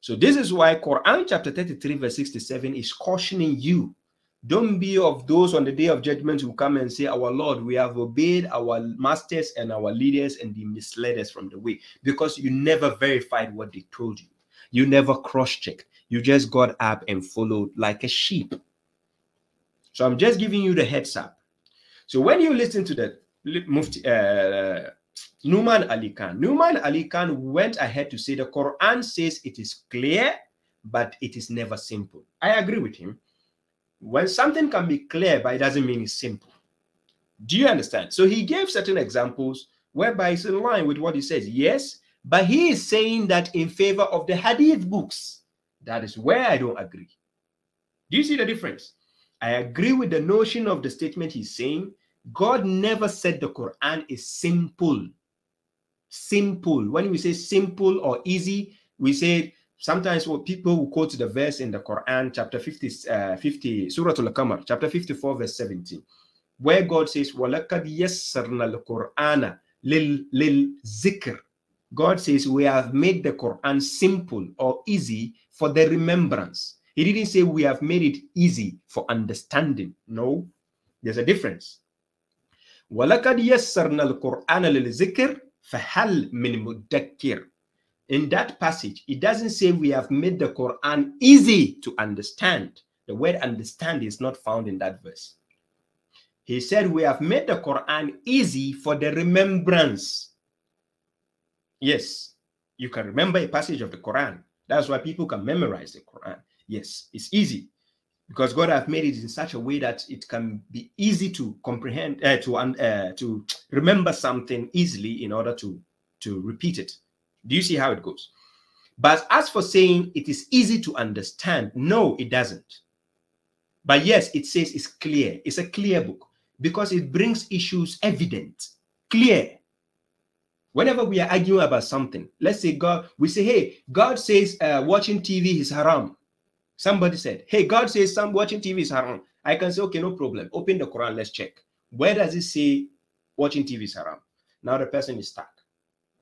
S2: So this is why Quran chapter 33, verse 67 is cautioning you. Don't be of those on the day of judgment who come and say, Our Lord, we have obeyed our masters and our leaders, and they misled us from the way because you never verified what they told you. You never cross checked. You just got up and followed like a sheep. So I'm just giving you the heads up. So when you listen to the Mufti, uh, Nouman Ali Khan, Nouman Ali Khan went ahead to say the Quran says it is clear, but it is never simple. I agree with him. When something can be clear, but it doesn't mean it's simple. Do you understand? So he gave certain examples whereby it's in line with what he says. Yes, but he is saying that in favor of the hadith books. That is where I don't agree. Do you see the difference? I agree with the notion of the statement he's saying. God never said the Quran is simple. Simple. When we say simple or easy, we say sometimes what people will quote the verse in the Quran, chapter 50, uh, 50 Surah Al-Qamar, chapter 54, verse 17, where God says, وَلَقَدْ يَسَّرْنَا الْقُرْآنَ لِلْذِكْرِ God says, we have made the Quran simple or easy for the remembrance. He didn't say we have made it easy for understanding. No, there's a difference. وَلَقَدْ يَسَّرْنَا الْقُرْآنَ لِلْذِكْرِ فَهَلْ مِنْ مُدَّكِّرٍ in that passage, it doesn't say we have made the Quran easy to understand. The word understand is not found in that verse. He said, We have made the Quran easy for the remembrance. Yes, you can remember a passage of the Quran. That's why people can memorize the Quran. Yes, it's easy because God has made it in such a way that it can be easy to comprehend, uh, to uh, to remember something easily in order to to repeat it. Do you see how it goes? But as for saying it is easy to understand, no, it doesn't. But yes, it says it's clear. It's a clear book because it brings issues evident, clear. Whenever we are arguing about something, let's say God, we say, hey, God says uh, watching TV is haram. Somebody said, hey, God says some watching TV is haram. I can say, okay, no problem. Open the Quran, let's check. Where does it say watching TV is haram? Now the person is stuck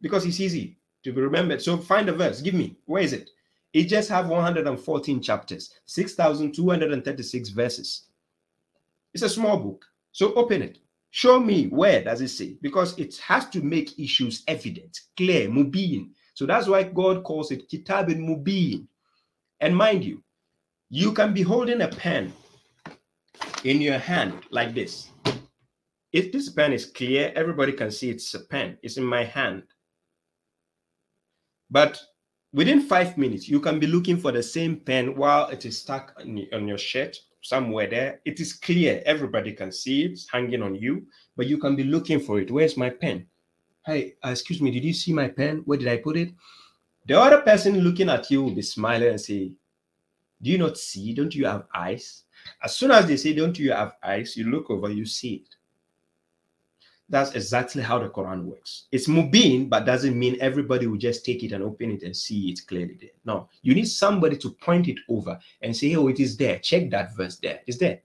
S2: because it's easy to be remembered. So find a verse. Give me. Where is it? It just have 114 chapters, 6,236 verses. It's a small book. So open it. Show me where does it say? Because it has to make issues evident, clear, mubin. So that's why God calls it kitab and mubin. And mind you, you can be holding a pen in your hand like this. If this pen is clear, everybody can see it's a pen. It's in my hand. But within five minutes, you can be looking for the same pen while it is stuck on your shirt somewhere there. It is clear. Everybody can see it it's hanging on you, but you can be looking for it. Where's my pen? Hey, uh, excuse me, did you see my pen? Where did I put it? The other person looking at you will be smiling and say, Do you not see? Don't you have eyes? As soon as they say, Don't you have eyes? You look over, you see it. That's exactly how the Quran works. It's mubin, but doesn't mean everybody will just take it and open it and see it clearly there. No, you need somebody to point it over and say, oh, it is there. Check that verse there. It's there.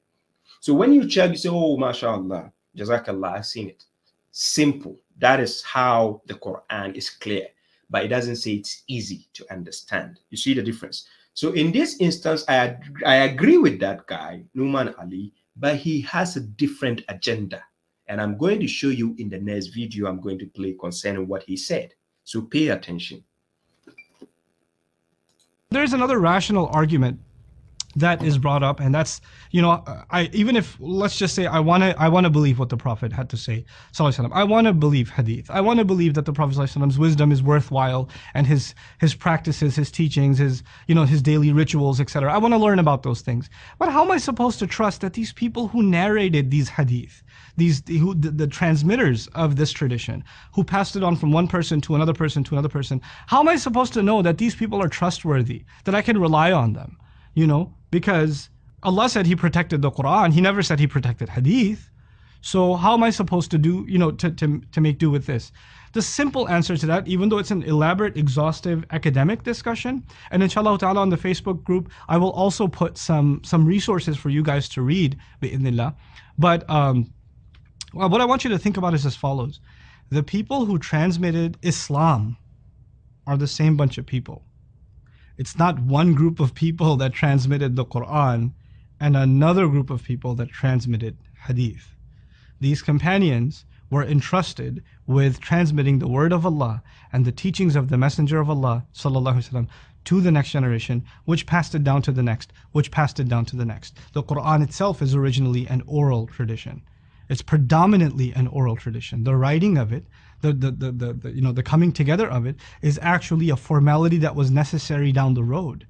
S2: So when you check, you say, oh, mashallah, jazakallah, I've seen it. Simple. That is how the Quran is clear, but it doesn't say it's easy to understand. You see the difference? So in this instance, I, I agree with that guy, Nouman Ali, but he has a different agenda. And I'm going to show you in the next video I'm going to play concerning what he said. So pay attention.
S5: There's another rational argument that is brought up and that's you know i even if let's just say i want to i want to believe what the prophet had to say i want to believe hadith i want to believe that the prophet's wisdom is worthwhile and his his practices his teachings his you know his daily rituals etc i want to learn about those things but how am i supposed to trust that these people who narrated these hadith these who the, the transmitters of this tradition who passed it on from one person to another person to another person how am i supposed to know that these people are trustworthy that i can rely on them you know because Allah said He protected the Quran. He never said He protected Hadith. So how am I supposed to do, you know, to, to, to make do with this? The simple answer to that, even though it's an elaborate, exhaustive academic discussion, and inshallah ta'ala on the Facebook group, I will also put some some resources for you guys to read, bi'idhnillah. But um, well, what I want you to think about is as follows. The people who transmitted Islam are the same bunch of people. It's not one group of people that transmitted the Quran and another group of people that transmitted Hadith. These companions were entrusted with transmitting the word of Allah and the teachings of the Messenger of Allah وسلم, to the next generation, which passed it down to the next, which passed it down to the next. The Quran itself is originally an oral tradition. It's predominantly an oral tradition. The writing of it, the, the, the, the, you know the coming together of it is actually a formality that was necessary down the road.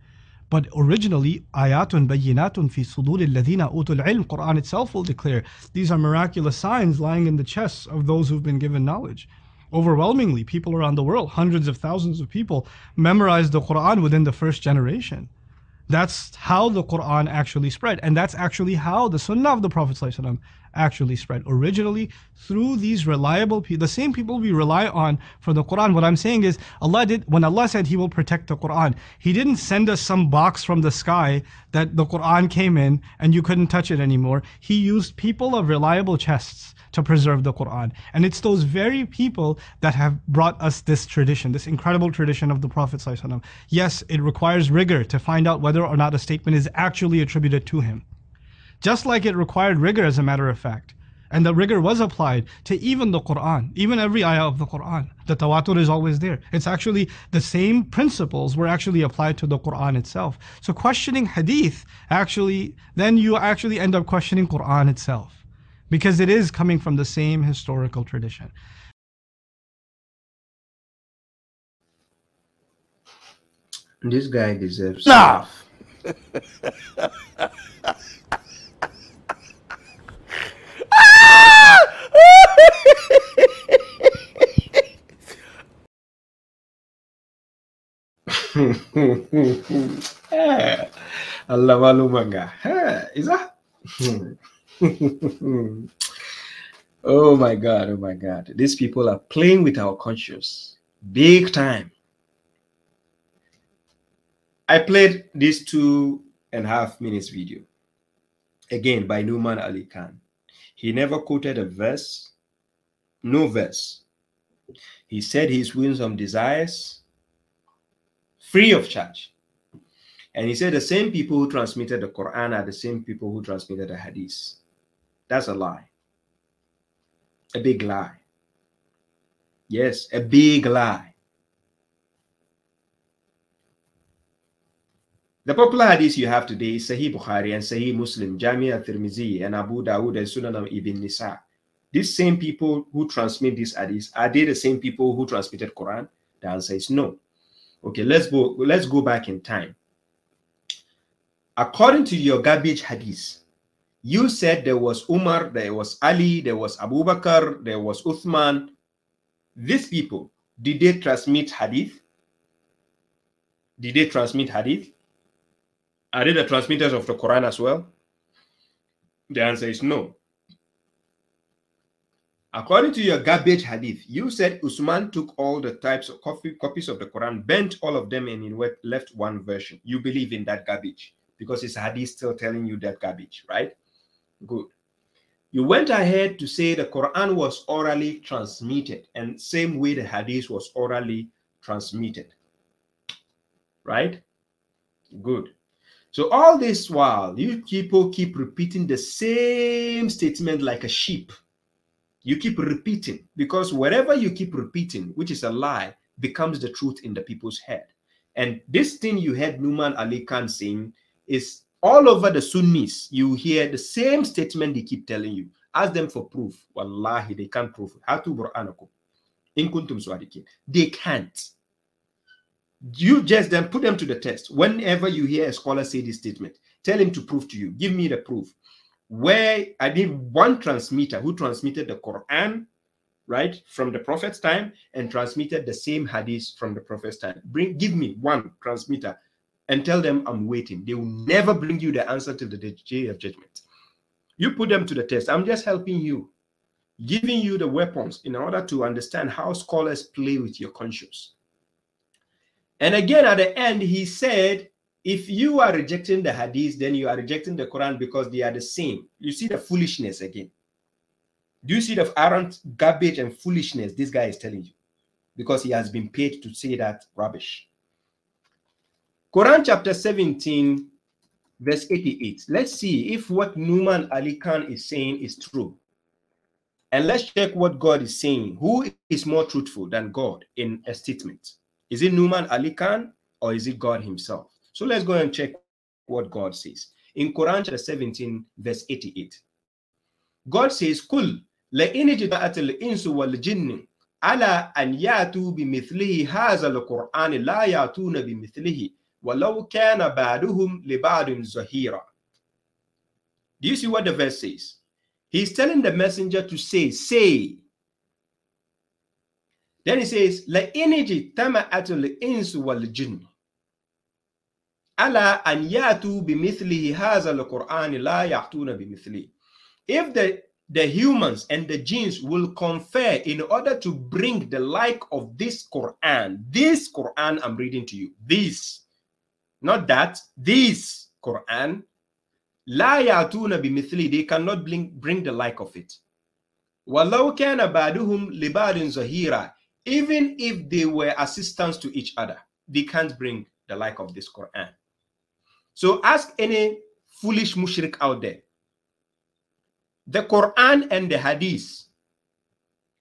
S5: But originally, ayatun bayyinatun fi sudur alladhina utul ilm, Quran itself will declare these are miraculous signs lying in the chests of those who've been given knowledge. Overwhelmingly, people around the world, hundreds of thousands of people, memorized the Quran within the first generation. That's how the Quran actually spread. And that's actually how the Sunnah of the Prophet actually spread. Originally, through these reliable people, the same people we rely on for the Quran. What I'm saying is, Allah did, when Allah said He will protect the Quran, He didn't send us some box from the sky that the Quran came in and you couldn't touch it anymore. He used people of reliable chests to preserve the Quran. And it's those very people that have brought us this tradition, this incredible tradition of the Prophet. Yes, it requires rigor to find out whether or not a statement is actually attributed to him. Just like it required rigor, as a matter of fact, And the rigor was applied to even the Quran, even every ayah of the Quran. The tawatur is always there. It's actually the same principles were actually applied to the Quran itself. So questioning hadith actually, then you actually end up questioning Quran itself because it is coming from the same historical tradition.
S2: This guy deserves.
S4: Nah.
S2: Allah malumanga. Is that? oh my God! Oh my God! These people are playing with our conscience, big time. I played this two and a half minutes video again by Nouman Ali Khan. He never quoted a verse, no verse. He said he's winning some desires free of charge. And he said the same people who transmitted the Quran are the same people who transmitted the Hadith. That's a lie. A big lie. Yes, a big lie. The popular hadith you have today is Sahih Bukhari and Sahih Muslim, Jami al-Tirmizi and Abu Dawud and Sunan Ibn Nisa. These same people who transmit these hadiths, are they the same people who transmitted Quran? The answer is no. Okay, let's go, let's go back in time. According to your garbage hadith, you said there was Umar, there was Ali, there was Abu Bakr, there was Uthman. These people, did they transmit hadith? Did they transmit hadith? Are they the transmitters of the Quran as well? The answer is no. According to your garbage hadith, you said Usman took all the types of copy, copies of the Quran, bent all of them, and he left one version. You believe in that garbage because it's hadith still telling you that garbage, right? Good. You went ahead to say the Quran was orally transmitted, and same way the hadith was orally transmitted, right? Good. So all this while, you people keep repeating the same statement like a sheep. You keep repeating because whatever you keep repeating, which is a lie, becomes the truth in the people's head. And this thing you heard Nouman Ali Khan saying is all over the Sunnis. You hear the same statement they keep telling you. Ask them for proof. Wallahi, they can't prove it. Hatu. They can't you just then put them to the test. Whenever you hear a scholar say this statement, tell him to prove to you. Give me the proof. Where I need one transmitter who transmitted the Quran, right, from the Prophet's time and transmitted the same hadith from the Prophet's time. Bring, give me one transmitter and tell them I'm waiting. They will never bring you the answer to the day of judgment. You put them to the test. I'm just helping you, giving you the weapons in order to understand how scholars play with your conscience. And again, at the end, he said, if you are rejecting the hadith, then you are rejecting the Quran because they are the same. You see the foolishness again. Do you see the errant garbage and foolishness this guy is telling you? Because he has been paid to say that rubbish. Quran chapter 17, verse 88. Let's see if what Nouman Ali Khan is saying is true. And let's check what God is saying. Who is more truthful than God in a statement? Is it Nouman Ali Khan or is it God himself? So let's go and check what God says. In Quran chapter 17, verse 88, God says, Kul لَإِنِ ala an yatu bi-mithlihi يَأْتُوا بِمِثْلِهِ هَذَا الْقُرْآنِ لَا يَأْتُونَ بِمِثْلِهِ وَلَوْ كَانَ بَعْدُهُمْ لِبَعْدٍ zahirah." Do you see what the verse says? He's telling the messenger to say, say, then he says, لَإِنِ اجْتَمَعَتِ الْإِنسُ وَالْجِنُّ أَلَا أَنْ يَأْتُوا بِمِثْلِهِ هَذَا الْقُرْآنِ لَا يَأْتُونَ بِمِثْلِهِ If the, the humans and the jinns will confer in order to bring the like of this Quran, this Quran I'm reading to you, this, not that, this Quran, لَا يَأْتُونَ بِمِثْلِهِ They cannot bring, bring the like of it. وَلَوْ كَانَ بَعْدُهُمْ لِبَعْدٍ زَهِيرًا even if they were assistants to each other, they can't bring the like of this Quran. So ask any foolish mushrik out there. The Quran and the Hadith,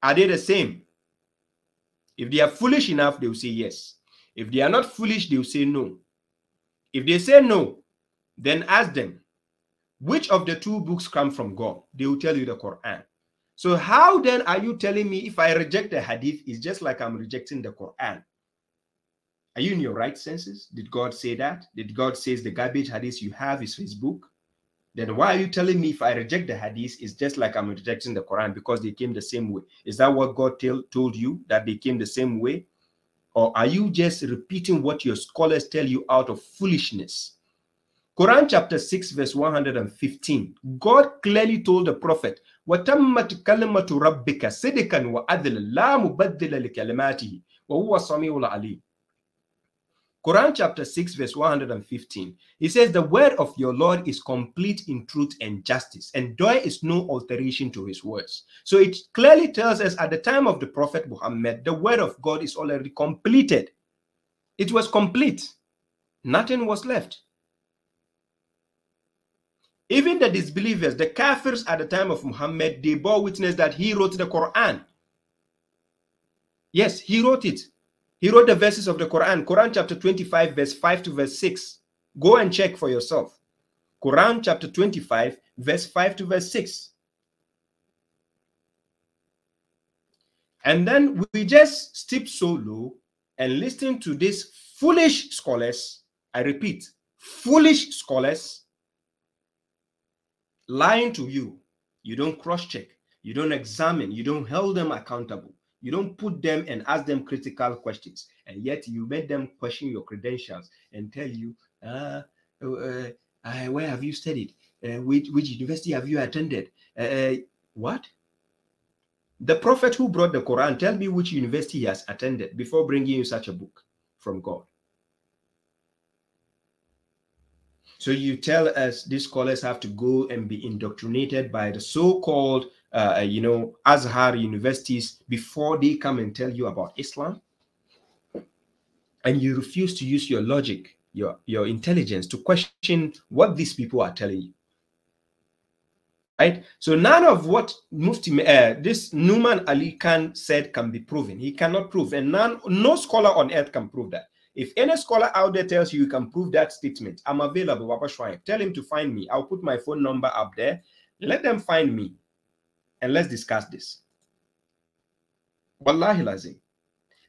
S2: are they the same? If they are foolish enough, they will say yes. If they are not foolish, they will say no. If they say no, then ask them, which of the two books come from God? They will tell you the Quran. So how then are you telling me if I reject the hadith, it's just like I'm rejecting the Quran? Are you in your right senses? Did God say that? Did God says the garbage hadith you have is his book? Then why are you telling me if I reject the hadith, it's just like I'm rejecting the Quran because they came the same way? Is that what God tell, told you that they came the same way? Or are you just repeating what your scholars tell you out of foolishness? Quran chapter 6, verse 115. God clearly told the Prophet, وَتَمَّتْ كَلِمَةُ رَبِّكَ صِدِقًا وَعَدْلًا لَا مُبَدِّلَ لِكَلِمَاتِهِ وَهُوَ السَّمِيعُ الْعَلِيمُ Quran chapter 6, verse 115. He says, The word of your Lord is complete in truth and justice, and there is no alteration to his words. So it clearly tells us at the time of the Prophet Muhammad, the word of God is already completed. It was complete, nothing was left. Even the disbelievers, the kafirs at the time of Muhammad, they bore witness that he wrote the Quran. Yes, he wrote it. He wrote the verses of the Quran, Quran chapter 25, verse 5 to verse 6. Go and check for yourself. Quran chapter 25, verse 5 to verse 6. And then we just stoop so low and listen to these foolish scholars. I repeat, foolish scholars lying to you. You don't cross check, you don't examine, you don't hold them accountable. You don't put them and ask them critical questions, and yet you make them question your credentials and tell you, uh, uh, uh where have you studied? Uh, which, which university have you attended? Uh, uh, what? The prophet who brought the Quran, tell me which university he has attended before bringing you such a book from God. So you tell us these scholars have to go and be indoctrinated by the so-called uh, you know, Azhar universities before they come and tell you about Islam. And you refuse to use your logic, your, your intelligence to question what these people are telling you. Right? So none of what Mufti, uh, this Nouman Ali Khan said can be proven. He cannot prove, and none, no scholar on earth can prove that. If any scholar out there tells you you can prove that statement, I'm available, Baba Shuaib. Tell him to find me. I'll put my phone number up there. Let them find me and let's discuss this. Wallahi lazim.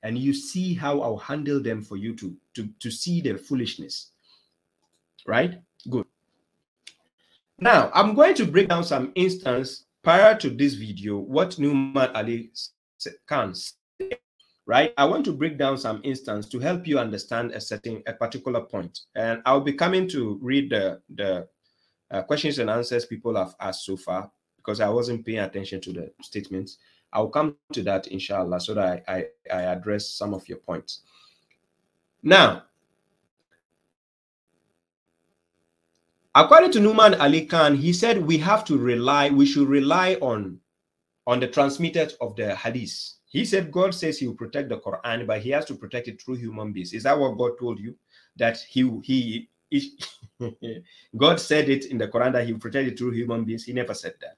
S2: And you see how I'll handle them for you to, to, to see their foolishness. Right? Good. Now, I'm going to break down some instance prior to this video, what Nouman Ali Khan said, right? I want to break down some instance to help you understand a certain, a particular point. And I'll be coming to read the, the uh, questions and answers people have asked so far because I wasn't paying attention to the statements. I'll come to that inshallah so that I, I, I address some of your points. Now, according to Nouman Ali Khan, he said we have to rely, we should rely on, on the transmitters of the hadith. He said God says he will protect the Quran, but he has to protect it through human beings. Is that what God told you? That he he, he God said it in the Quran that he will protect it through human beings. He never said that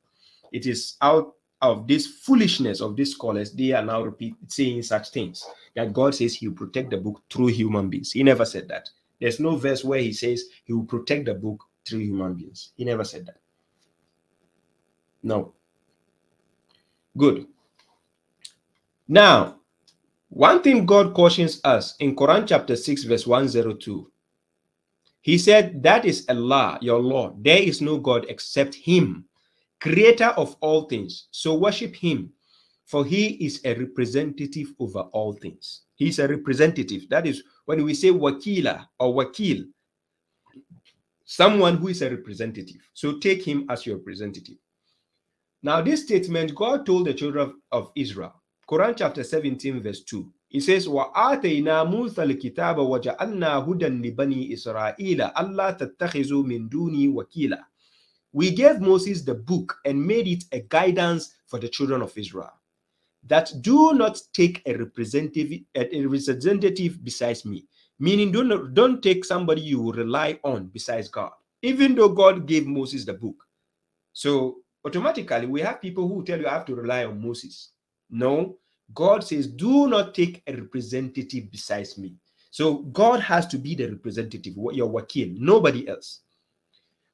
S2: it is out of this foolishness of these scholars, they are now repeat, saying such things. That God says he will protect the book through human beings. He never said that. There's no verse where he says he will protect the book through human beings. He never said that. No. Good. Now, one thing God cautions us in Quran chapter 6, verse 102. He said, That is Allah, your Lord. There is no God except Him creator of all things. So worship him, for he is a representative over all things. He's a representative. That is when we say wakila or wakil, someone who is a representative. So take him as your representative. Now, this statement, God told the children of Israel, Quran chapter 17, verse 2. He says, وَآتَيْنَا مُوسَى الْكِتَابَ وَجَعَلْنَا هُدًى لِبَنِي إِسْرَائِيلَ أَلَّا تَتَّخِذُوا مِن دُونِي وَكِيلًا we gave Moses the book and made it a guidance for the children of Israel that do not take a representative a representative besides me meaning don't, don't take somebody you rely on besides god even though god gave moses the book so automatically we have people who tell you I have to rely on Moses. No, God says, do not take a representative besides me. So God has to be the representative, your wakil, nobody else.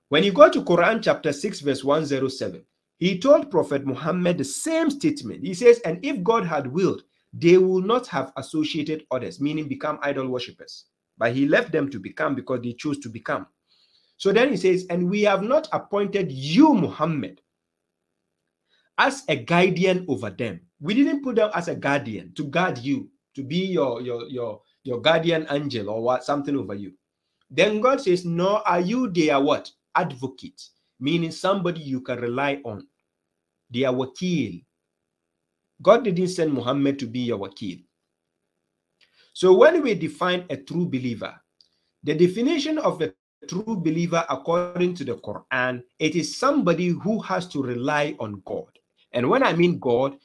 S2: When you go to Quran chapter 6, verse 107, he told Prophet Muhammad the same statement. He says, And if God had willed, they will not have associated others, meaning become idol worshippers. But he left them to become because they chose to become. So then he says, And we have not appointed you, Muhammad, as a guardian over them. We didn't put them as a guardian to guard you, to be your your your your guardian angel or what something over you. Then God says, Nor are you their what? Advocate, meaning somebody you can rely on. Their wakil. God didn't send Muhammad to be your wakil. So when we define a true believer, the definition of a true believer according to the Quran, it is somebody who has to rely on God. And when I mean God,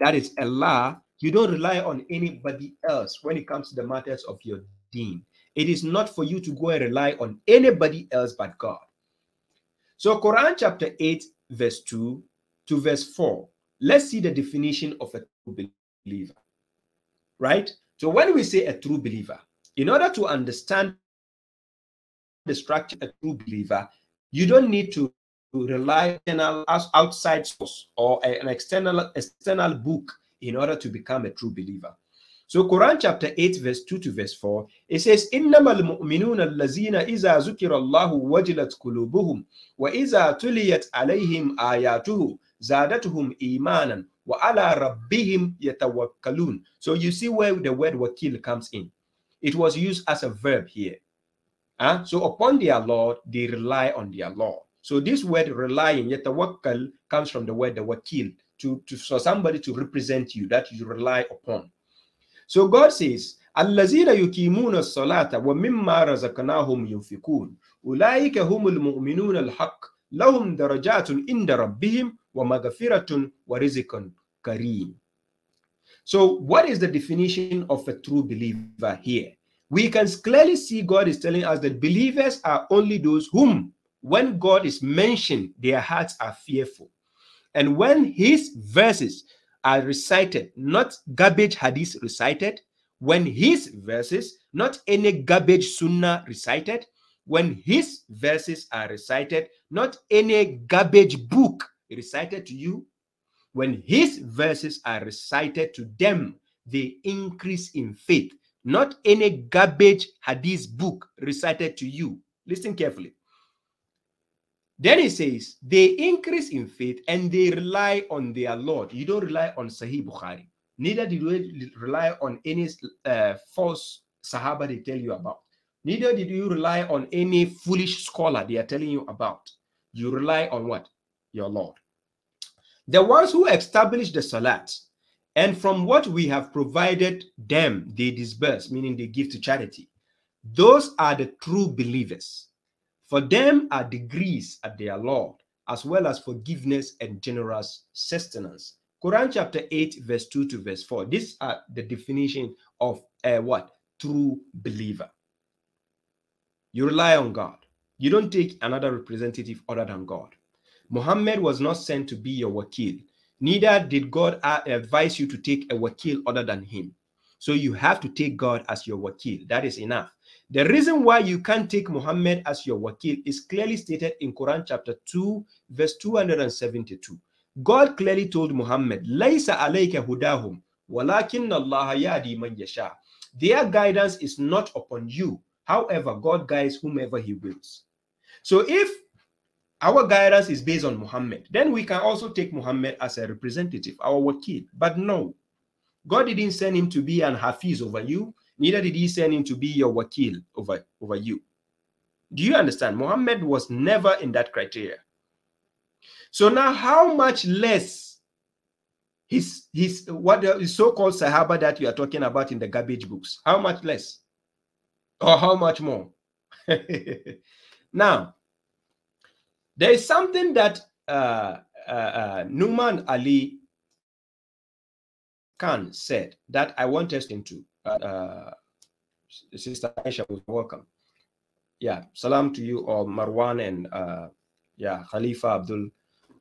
S2: that is Allah, you don't rely on anybody else when it comes to the matters of your deen. It is not for you to go and rely on anybody else but God. So, Quran chapter 8, verse 2 to verse 4, let's see the definition of a true believer. Right? So, when we say a true believer, in order to understand the structure of a true believer, you don't need to rely on an outside source or an external external book in order to become a true believer. So Quran chapter 8 verse 2 to verse 4 it says allazina iza zukira Allahu wajilat qulubuhum wa iza tuliyat alayhim ayatuhu zadatuhum imanan wa ala rabbihim yatawakkalun. So you see where the word wakil comes in. It was used as a verb here. Huh? So upon their Lord, they rely on their Lord. So this word relying, yatawakkal, comes from the word the wakil, to, to for somebody to represent you that you rely upon. So God says, الذين يقيمون الصلاة ومما رزقناهم ينفقون أولئك هم المؤمنون الحق لهم درجات عند ربهم ومغفرة ورزق كريم. So what is the definition of a true believer here? We can clearly see God is telling us that believers are only those whom, when God is mentioned, their hearts are fearful. And when his verses are recited, not garbage hadith recited, when his verses, not any garbage sunnah recited, when his verses are recited, not any garbage book recited to you, when his verses are recited to them, they increase in faith, not any garbage hadith book recited to you. Listen carefully. Then he says, they increase in faith and they rely on their Lord. You don't rely on Sahih Bukhari. Neither did you rely on any uh, false Sahaba they tell you about. Neither did you rely on any foolish scholar they are telling you about. You rely on what? Your Lord. The ones who establish the Salat, and from what we have provided them, they disperse, meaning they give to charity. Those are the true believers. For them are degrees at their Lord, as well as forgiveness and generous sustenance. Quran chapter 8, verse 2 to verse 4. These are the definition of a what? True believer. You rely on God. You don't take another representative other than God. Muhammad was not sent to be your wakil. Neither did God uh, advise you to take a wakil other than him. So you have to take God as your wakil. That is enough. The reason why you can't take Muhammad as your wakil is clearly stated in Quran chapter 2, verse 272. God clearly told Muhammad, Laysa alayka hudahum, walakin Allah yadi man yasha. Their guidance is not upon you. However, God guides whomever he wills. So if our guidance is based on Muhammad, then we can also take Muhammad as a representative, our wakil. But no, God didn't send him to be an hafiz over you. Neither did he send him to be your wakil over, over you. Do you understand? Muhammad was never in that criteria. So now, how much less his his what the so-called Sahaba that you are talking about in the garbage books? How much less? Or how much more? now, there is something that uh, uh, uh, Nouman Ali Khan said that I want us into. Uh, Sister Aisha was welcome. Yeah, salam to you or Marwan and uh, yeah, Khalifa Abdul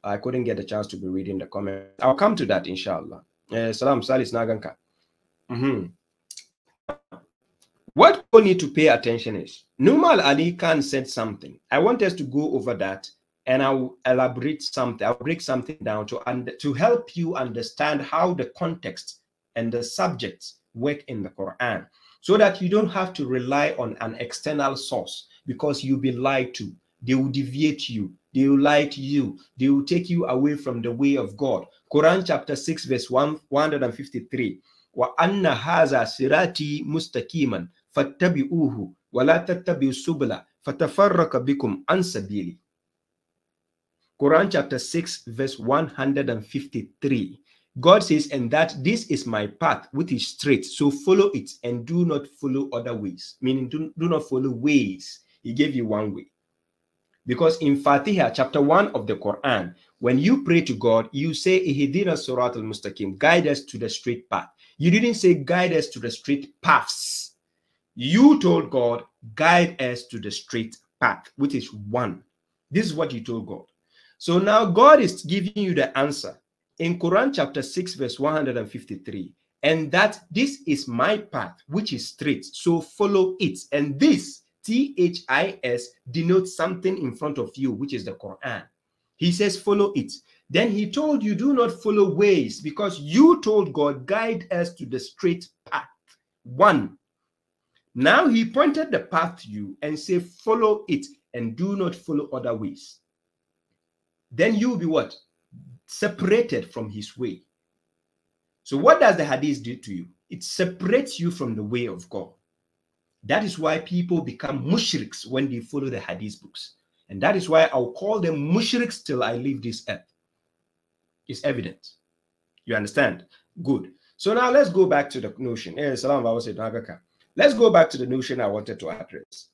S2: I couldn't get a chance to be reading the comments. I'll come to that, inshallah. Uh, Salam Salis Naganka. Mhm. What we need to pay attention is Nouman Ali Khan said something. I want us to go over that and I'll elaborate something. I'll break something down to and to help you understand how the context and the subjects work in the Quran, so that you don't have to rely on an external source because you'll be lied to. They will deviate you. They will lie to you. They will take you away from the way of God. Quran chapter six verse one, one hundred and fifty-three. Wa anna haza sirati mustaqiman fattabi'uhu uhu la tattabi'us subula fatafarraqa bikum ansabili. Quran chapter 6, verse 153. God says, and that this is my path, which is straight. So follow it and do not follow other ways. Meaning, do, do not follow ways. He gave you one way. Because in Fatiha, chapter 1 of the Quran, when you pray to God, you say, Ihidina Surat al Mustaqim, guide us to the straight path. You didn't say, guide us to the straight paths. You told God, guide us to the straight path, which is one. This is what you told God. So now God is giving you the answer in Quran chapter 6, verse 153. And that this is my path, which is straight. So follow it. And this, T H I S, denotes something in front of you, which is the Quran. He says, follow it. Then he told you, do not follow ways, because you told God, guide us to the straight path. One. Now he pointed the path to you and say, follow it and do not follow other ways then you will be what? Separated from his way. So, what does the hadith do to you? It separates you from the way of God. That is why people become mushriks when they follow the hadith books. And that is why I'll call them mushriks till I leave this earth. It's evident. You understand? Good. So now let's go back to the notion. Eh, let's go back to the notion I wanted to address.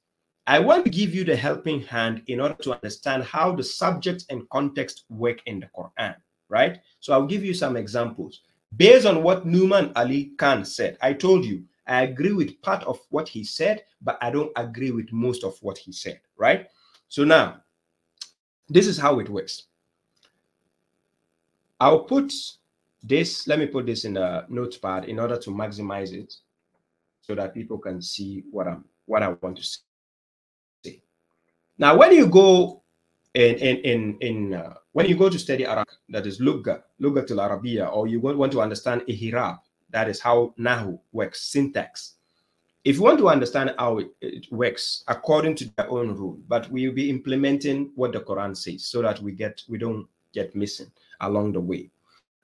S2: I want to give you the helping hand in order to understand how the subject and context work in the Quran, right? So I'll give you some examples. Based on what Nouman Ali Khan said, I told you I agree with part of what he said, but I don't agree with most of what he said, right? So now, this is how it works. I'll put this, let me put this in a notepad in order to maximize it so that people can see what I'm what I want to. Now, when you go in in in, in uh, when you go to study Arabic, that is Lugha, Lugha to Arabiya, or you want to understand Ihirab, that is how Nahu works, syntax. If you want to understand how it, it, works according to their own rule, but we will be implementing what the Quran says so that we get we don't get missing along the way.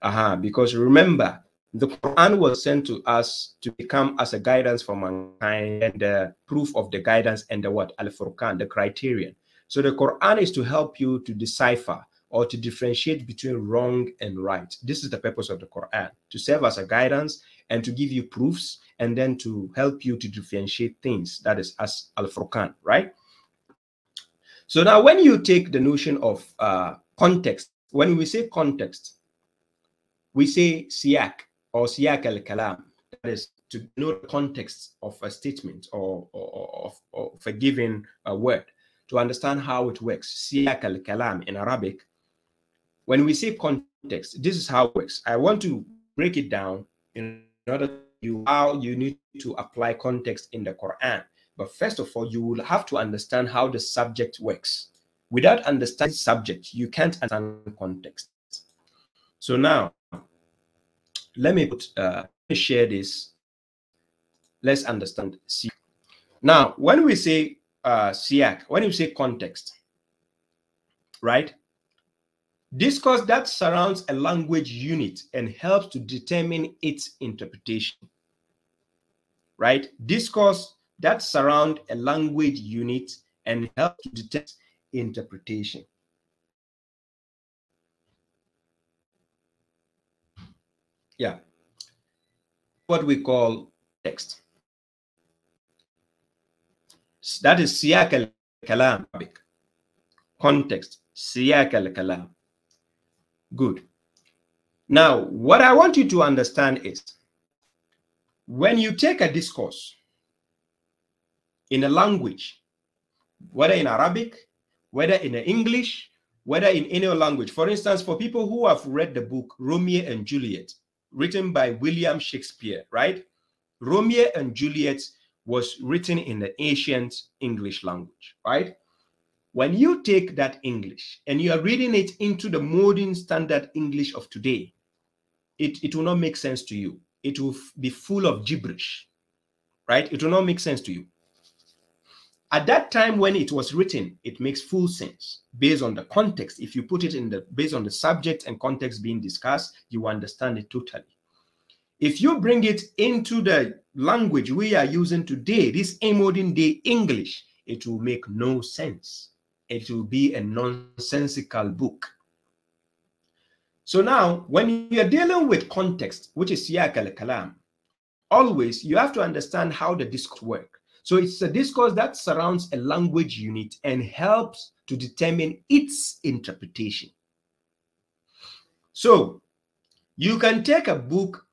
S2: Uh-huh. Because remember, the Quran was sent to us to become as a guidance for mankind and the proof of the guidance and the what? Al-Furqan, the criterion. So the Quran is to help you to decipher or to differentiate between wrong and right. This is the purpose of the Quran, to serve as a guidance and to give you proofs and then to help you to differentiate things. That is as Al-Furqan, right? So now when you take the notion of uh, context, when we say context, we say siyak, or siyak al-kalam, that is to know the context of a statement or, or, or of a given uh, word, to understand how it works. Siyak al-kalam in Arabic, when we say context, this is how it works. I want to break it down in order to how you need to apply context in the Quran. But first of all, you will have to understand how the subject works. Without understanding subject, you can't understand context. So now, let me put uh, let me share this. Let's understand siyak. Now, when we say uh, siyak, when you say context, right? Discourse that surrounds a language unit and helps to determine its interpretation. Right? Discourse that surround a language unit and help to detect interpretation. Yeah. What we call text. That is siyak al-kalam, context, siyak al-kalam. Good. Now, what I want you to understand is when you take a discourse in a language, whether in Arabic, whether in English, whether in any language. For instance, for people who have read the book Romeo and Juliet, written by William Shakespeare, right? Romeo and Juliet was written in the ancient English language, right? When you take that English and you are reading it into the modern standard English of today, it, it will not make sense to you. It will be full of gibberish, right? It will not make sense to you. At that time when it was written, it makes full sense based on the context. If you put it in the based on the subject and context being discussed, you understand it totally. If you bring it into the language we are using today, this modern day English, it will make no sense. It will be a nonsensical book. So now, when you're dealing with context, which is siyak al-kalam, always you have to understand how the discourse work. So it's a discourse that surrounds a language unit and helps to determine its interpretation. So you can take a book,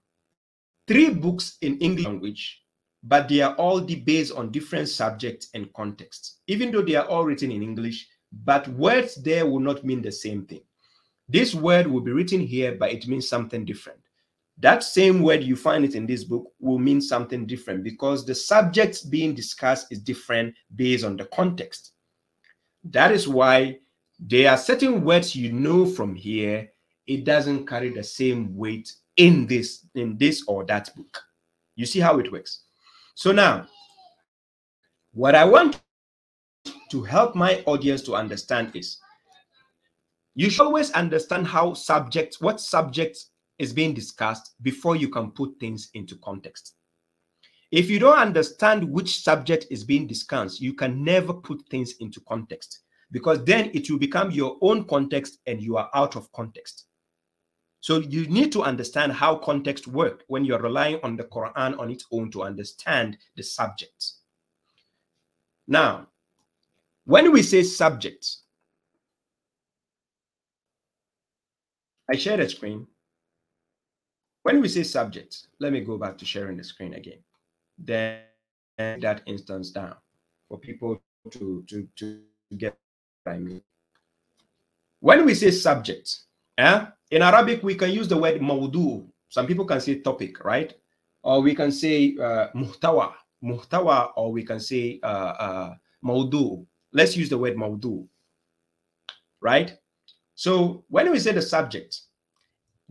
S2: three books in English language, but they are all based on different subjects and contexts. Even though they are all written in English, but words there will not mean the same thing. This word will be written here, but it means something different that same word you find it in this book will mean something different because the subject being discussed is different based on the context. That is why there are certain words you know from here, it doesn't carry the same weight in this, in this or that book. You see how it works. So now, what I want to help my audience to understand is you should always understand how subjects, what subjects is being discussed before you can put things into context. If you don't understand which subject is being discussed, you can never put things into context because then it will become your own context and you are out of context. So you need to understand how context work when you're relying on the Quran on its own to understand the subjects. Now, when we say subjects, I share the screen when we say subject, let me go back to sharing the screen again. Then that instance down for people to, to, to get what I mean. When we say subject, eh, in Arabic, we can use the word mawdu. Some people can say topic, right? Or we can say uh, muhtawa, muhtawa, or we can say uh, uh, mawdu. Let's use the word mawdu, right? So when we say the subject,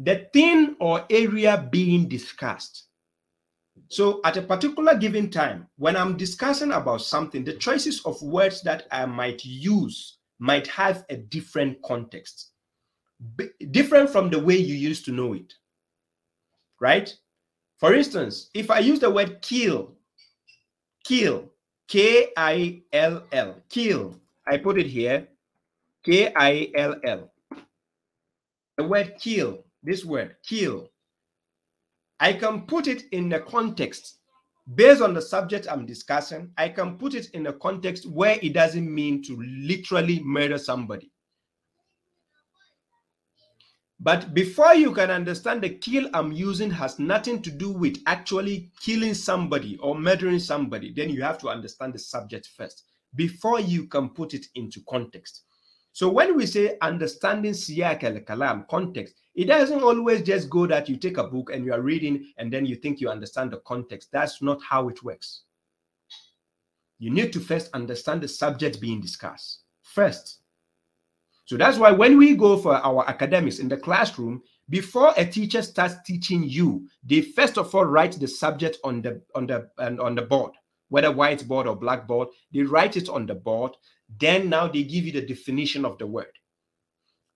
S2: the thing or area being discussed. So at a particular given time, when I'm discussing about something, the choices of words that I might use might have a different context, different from the way you used to know it, right? For instance, if I use the word kill, kill, K-I-L-L, kill, I put it here, K-I-L-L. The word kill this word, kill, I can put it in the context based on the subject I'm discussing. I can put it in a context where it doesn't mean to literally murder somebody. But before you can understand the kill I'm using has nothing to do with actually killing somebody or murdering somebody, then you have to understand the subject first before you can put it into context. So when we say understanding siyak al-kalam, context, it doesn't always just go that you take a book and you are reading and then you think you understand the context. That's not how it works. You need to first understand the subject being discussed first. So that's why when we go for our academics in the classroom, before a teacher starts teaching you, they first of all write the subject on the on the on the board, whether whiteboard or blackboard. They write it on the board. Then now they give you the definition of the word.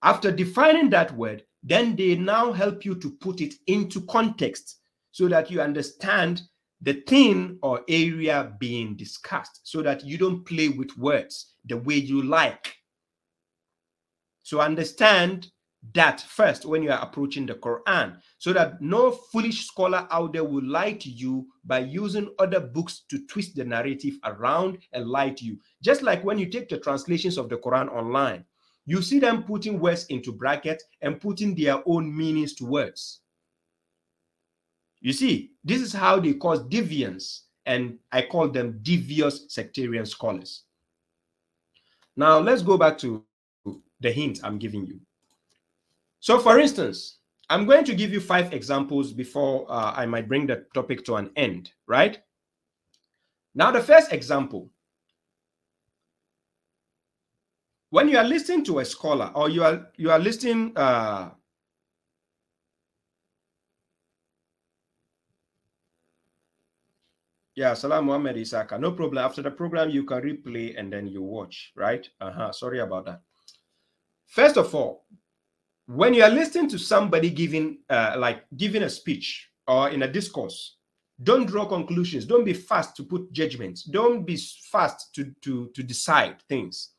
S2: After defining that word, then they now help you to put it into context so that you understand the thing or area being discussed so that you don't play with words the way you like. So understand that first when you are approaching the Quran so that no foolish scholar out there will lie to you by using other books to twist the narrative around and lie to you. Just like when you take the translations of the Quran online, you see them putting words into brackets and putting their own meanings to words. You see, this is how they cause deviance, and I call them devious sectarian scholars. Now, let's go back to the hint I'm giving you. So, for instance, I'm going to give you five examples before uh, I might bring the topic to an end, right? Now, the first example. When you are listening to a scholar or you are you are listening uh, yeah salam muhammad isaka. No problem. After the program you can replay and then you watch right? Uh-huh. Sorry about that. First of all when you are listening to somebody giving uh, like giving a speech or in a discourse don't draw conclusions. Don't be fast to put judgments. Don't be fast to to to decide things.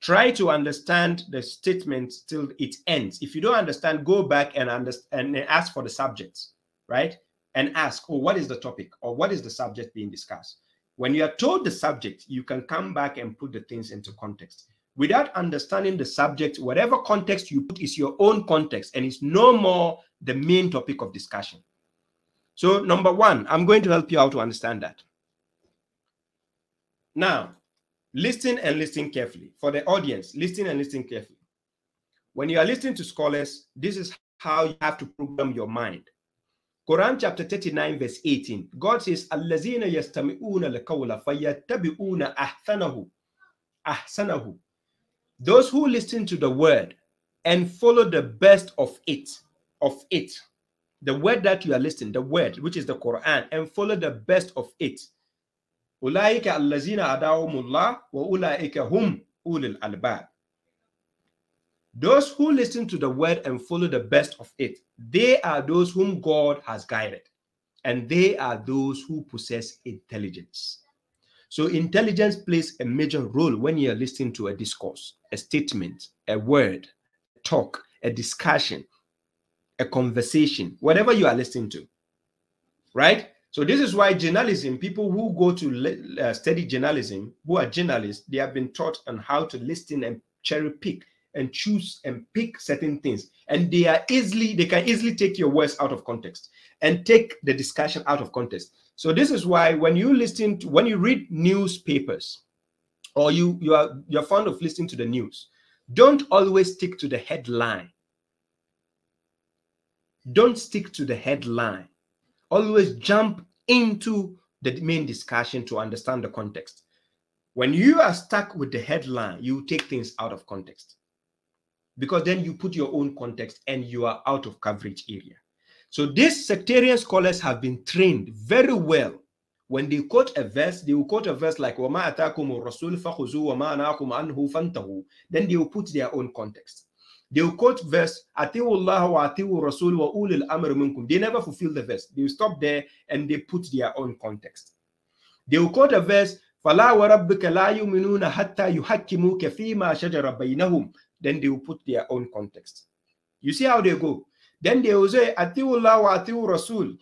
S2: Try to understand the statement till it ends. If you don't understand go back and understand and ask for the subjects right? And ask oh what is the topic? Or what is the subject being discussed? When you are told the subject you can come back and put the things into context without understanding the subject whatever context you put is your own context and it's no more the main topic of discussion so number one i'm going to help you out to understand that now Listen and listen carefully. For the audience, listen and listen carefully. When you are listening to scholars, this is how you have to program your mind. Quran chapter 39, verse 18. God says. Those who listen to the word and follow the best of it, of it. The word that you are listening, the word, which is the Quran, and follow the best of it. Wa ulil. Those who listen to the word and follow the best of it, they are those whom God has guided, and they are those who possess intelligence. So, intelligence plays a major role when you are listening to a discourse, a statement, a word, a talk, a discussion, a conversation, whatever you are listening to, right? So this is why journalism, people who go to uh, study journalism, who are journalists, they have been taught on how to listen and cherry pick and choose and pick certain things. And they are easily, they can easily take your words out of context and take the discussion out of context. So this is why when you listen to, when you read newspapers or you, you are, you're fond of listening to the news, don't always stick to the headline. Don't stick to the headline always jump into the main discussion to understand the context. When you are stuck with the headline, you take things out of context because then you put your own context and you are out of coverage area. So these sectarian scholars have been trained very well When they quote a verse, they will quote a verse like وَمَا أَتَاكُمُ الرَّسُولُ فَخُذُوا وَمَا أَنَاكُمْ عَنْهُ فَانْتَهُوا Then they will put their own context. They will quote verse, Atiwu Allah wa Atiwu Rasul wa ulil amr minkum. They never fulfill the verse. They will stop there and they put their own context. They will quote a verse, فَلَا وَرَبِّكَ لَا يُؤْمِنُونَ حَتَّى يُحَكِّمُوكَ فِي مَا شَجَرَ بَيْنَهُمْ Then they will put their own context. You see how they go. Then they will say, Atiwu Allah wa Atiwu Rasul.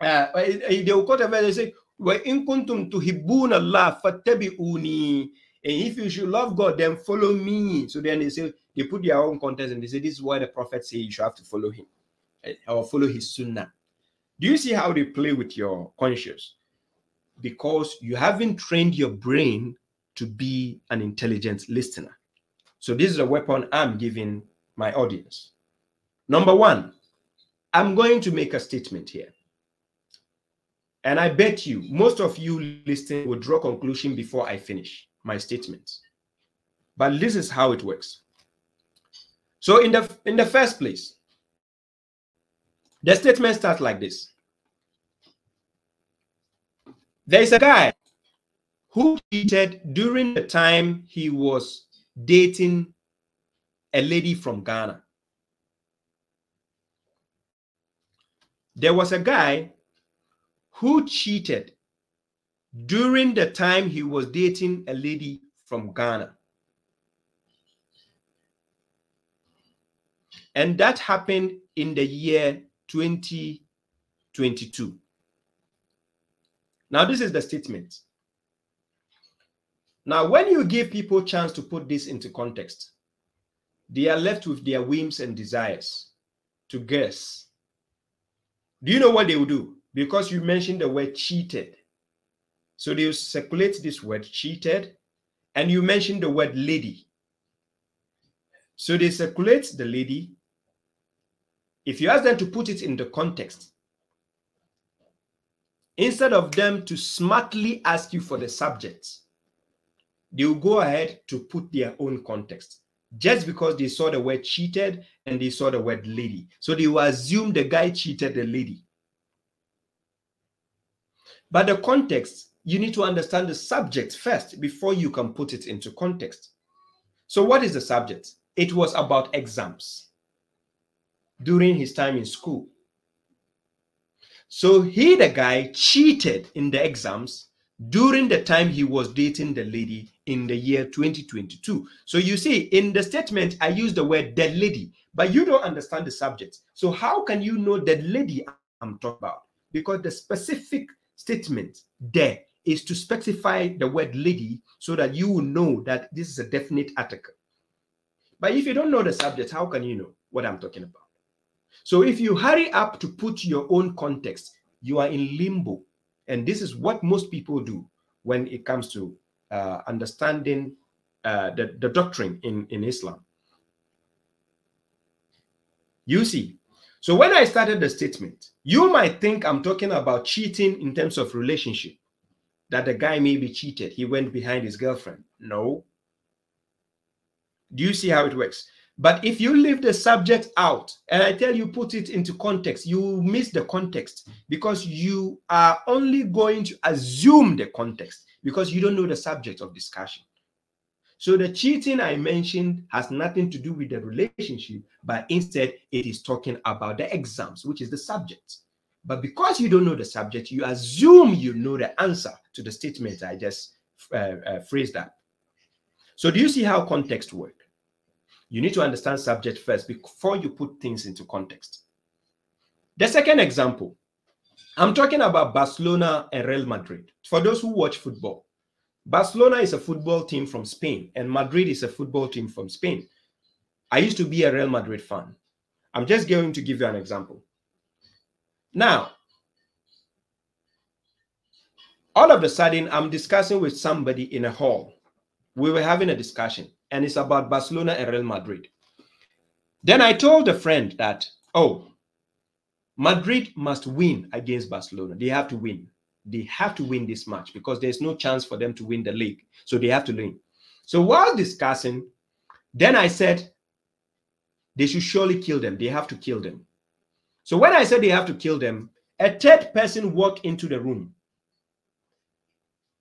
S2: Uh, they will quote a verse, they say, وَإِن كُنْتُمْ تُحِبُّونَ اللَّهَ فَاتَّبِعُونِي and if you should love God, then follow me. So then they say, they put their own context and they say, this is why the prophet say you should have to follow him eh, or follow his sunnah. Do you see how they play with your conscience? Because you haven't trained your brain to be an intelligent listener. So this is a weapon I'm giving my audience. Number one, I'm going to make a statement here. And I bet you, most of you listening will draw conclusion before I finish my statement. But this is how it works. So in the in the first place, the statement starts like this. There is a guy who cheated during the time he was dating a lady from Ghana. There was a guy who cheated during the time he was dating a lady from Ghana. And that happened in the year 2022. Now, this is the statement. Now, when you give people chance to put this into context, they are left with their whims and desires to guess. Do you know what they will do? Because you mentioned the word cheated. So they circulate this word cheated, and you mentioned the word lady. So they circulate the lady. If you ask them to put it in the context, instead of them to smartly ask you for the subject, they will go ahead to put their own context just because they saw the word cheated and they saw the word lady. So they will assume the guy cheated the lady. But the context, you need to understand the subject first before you can put it into context. So, what is the subject? It was about exams during his time in school. So, he, the guy, cheated in the exams during the time he was dating the lady in the year 2022. So, you see, in the statement, I use the word dead lady, but you don't understand the subject. So, how can you know the lady I'm talking about? Because the specific statement there is to specify the word lady so that you will know that this is a definite article. But if you don't know the subject, how can you know what I'm talking about? So if you hurry up to put your own context, you are in limbo. And this is what most people do when it comes to uh, understanding uh, the, the doctrine in, in Islam. You see, so when I started the statement, you might think I'm talking about cheating in terms of relationship, that the guy maybe cheated. He went behind his girlfriend. No. Do you see how it works? But if you leave the subject out and I tell you put it into context, you miss the context because you are only going to assume the context because you don't know the subject of discussion. So the cheating I mentioned has nothing to do with the relationship, but instead it is talking about the exams, which is the subject. But because you don't know the subject, you assume you know the answer to the statement I just uh, uh, phrased up. So do you see how context work? You need to understand subject first before you put things into context. The second example, I'm talking about Barcelona and Real Madrid. For those who watch football, Barcelona is a football team from Spain and Madrid is a football team from Spain. I used to be a Real Madrid fan. I'm just going to give you an example. Now, all of a sudden, I'm discussing with somebody in a hall. We were having a discussion, and it's about Barcelona and Real Madrid. Then I told a friend that, oh, Madrid must win against Barcelona. They have to win. They have to win this match because there's no chance for them to win the league. So they have to win. So while discussing, then I said, they should surely kill them. They have to kill them. So when I said they have to kill them, a third person walked into the room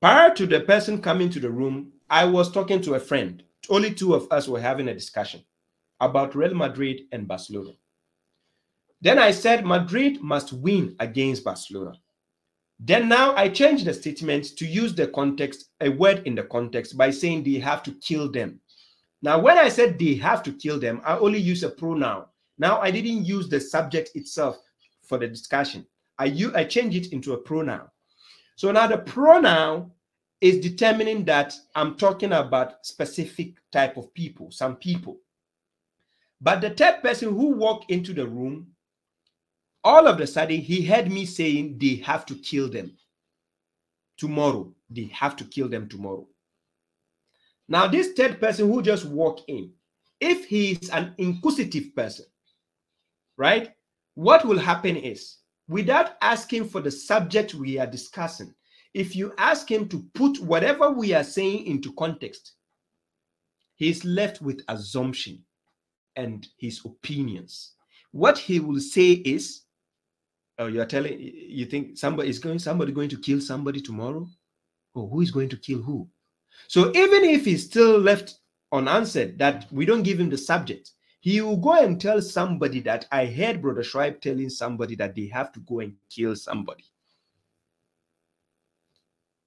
S2: Prior to the person coming to the room, I was talking to a friend. Only two of us were having a discussion about Real Madrid and Barcelona. Then I said Madrid must win against Barcelona. Then now I change the statement to use the context, a word in the context, by saying they have to kill them. Now, when I said they have to kill them, I only use a pronoun. Now I didn't use the subject itself for the discussion. I, I changed it into a pronoun. So now the pronoun is determining that I'm talking about specific type of people, some people. But the third person who walked into the room, all of a sudden he heard me saying they have to kill them tomorrow. They have to kill them tomorrow. Now, this third person who just walked in, if he is an inquisitive person, right? What will happen is, without asking for the subject we are discussing, if you ask him to put whatever we are saying into context, he's left with assumption and his opinions. What he will say is, oh, you're telling you think somebody is going somebody going to kill somebody tomorrow? Oh, who is going to kill who? So even if he's still left unanswered, that we don't give him the subject, he will go and tell somebody that I heard Brother Shuaib telling somebody that they have to go and kill somebody.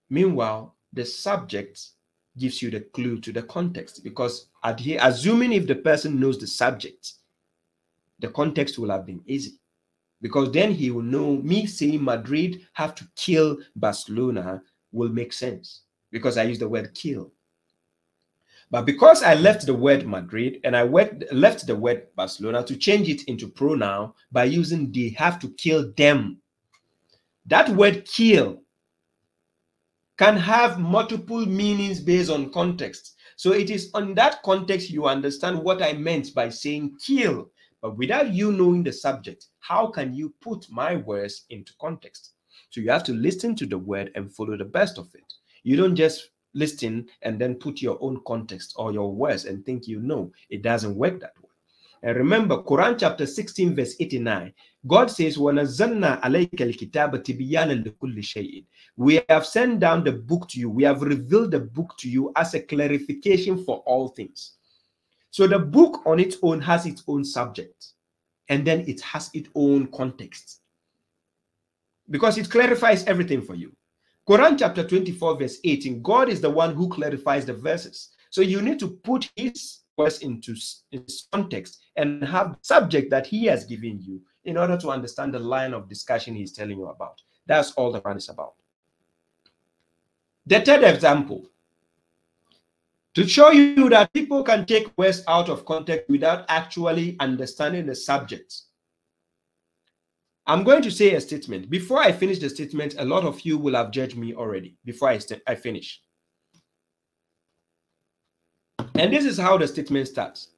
S2: Meanwhile, the subject gives you the clue to the context because assuming if the person knows the subject, the context will have been easy because then he will know me saying Madrid have to kill Barcelona will make sense because I use the word kill. But because I left the word Madrid and I left the word Barcelona to change it into pronoun by using they have to kill them, that word kill can have multiple meanings based on context. So it is on that context you understand what I meant by saying kill. But without you knowing the subject, how can you put my words into context? So you have to listen to the word and follow the best of it. You don't just listen and then put your own context or your words and think you know. It doesn't work that way. And remember, Quran chapter 16, verse 89, God says, وَنَزَّلْنَا عَلَيْكَ الْكِتَابَ تِبِيَانًا لِكُلِّ شَيْءٍ We have sent down the book to you. We have revealed the book to you as a clarification for all things. So the book on its own has its own subject, and then it has its own context. Because it clarifies everything for you. Quran chapter 24, verse 18, God is the one who clarifies the verses. So you need to put his words into its context and have the subject that he has given you in order to understand the line of discussion he's telling you about. That's all the Quran is about. The third example to show you that people can take words out of context without actually understanding the subject. I'm going to say a statement. Before I finish the statement, a lot of you will have judged me already before I, I finish. And this is how the statement starts.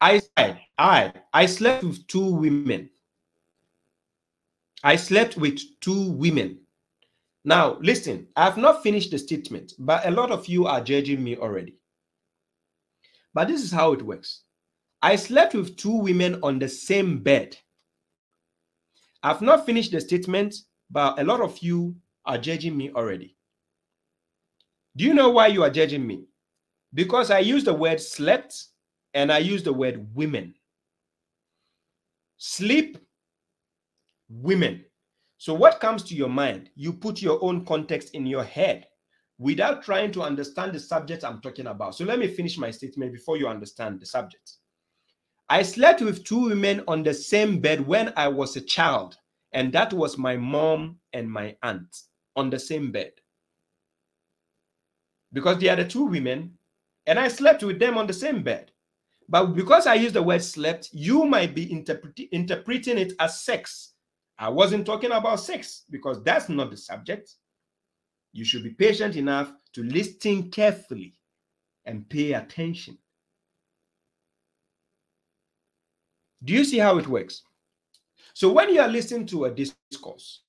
S2: I I I slept with two women. I slept with two women. Now, listen, I have not finished the statement, but a lot of you are judging me already. But this is how it works. I slept with two women on the same bed. I've not finished the statement, but a lot of you are judging me already. Do you know why you are judging me? Because I use the word slept and I use the word women. Sleep, women. So, what comes to your mind? You put your own context in your head without trying to understand the subject I'm talking about. So, let me finish my statement before you understand the subject. I slept with two women on the same bed when I was a child, and that was my mom and my aunt on the same bed. Because they are the two women, and I slept with them on the same bed. But because I use the word slept, you might be interpret- interpreting it as sex. I wasn't talking about sex because that's not the subject. You should be patient enough to listen carefully and pay attention. Do you see how it works? So when you are listening to a discourse,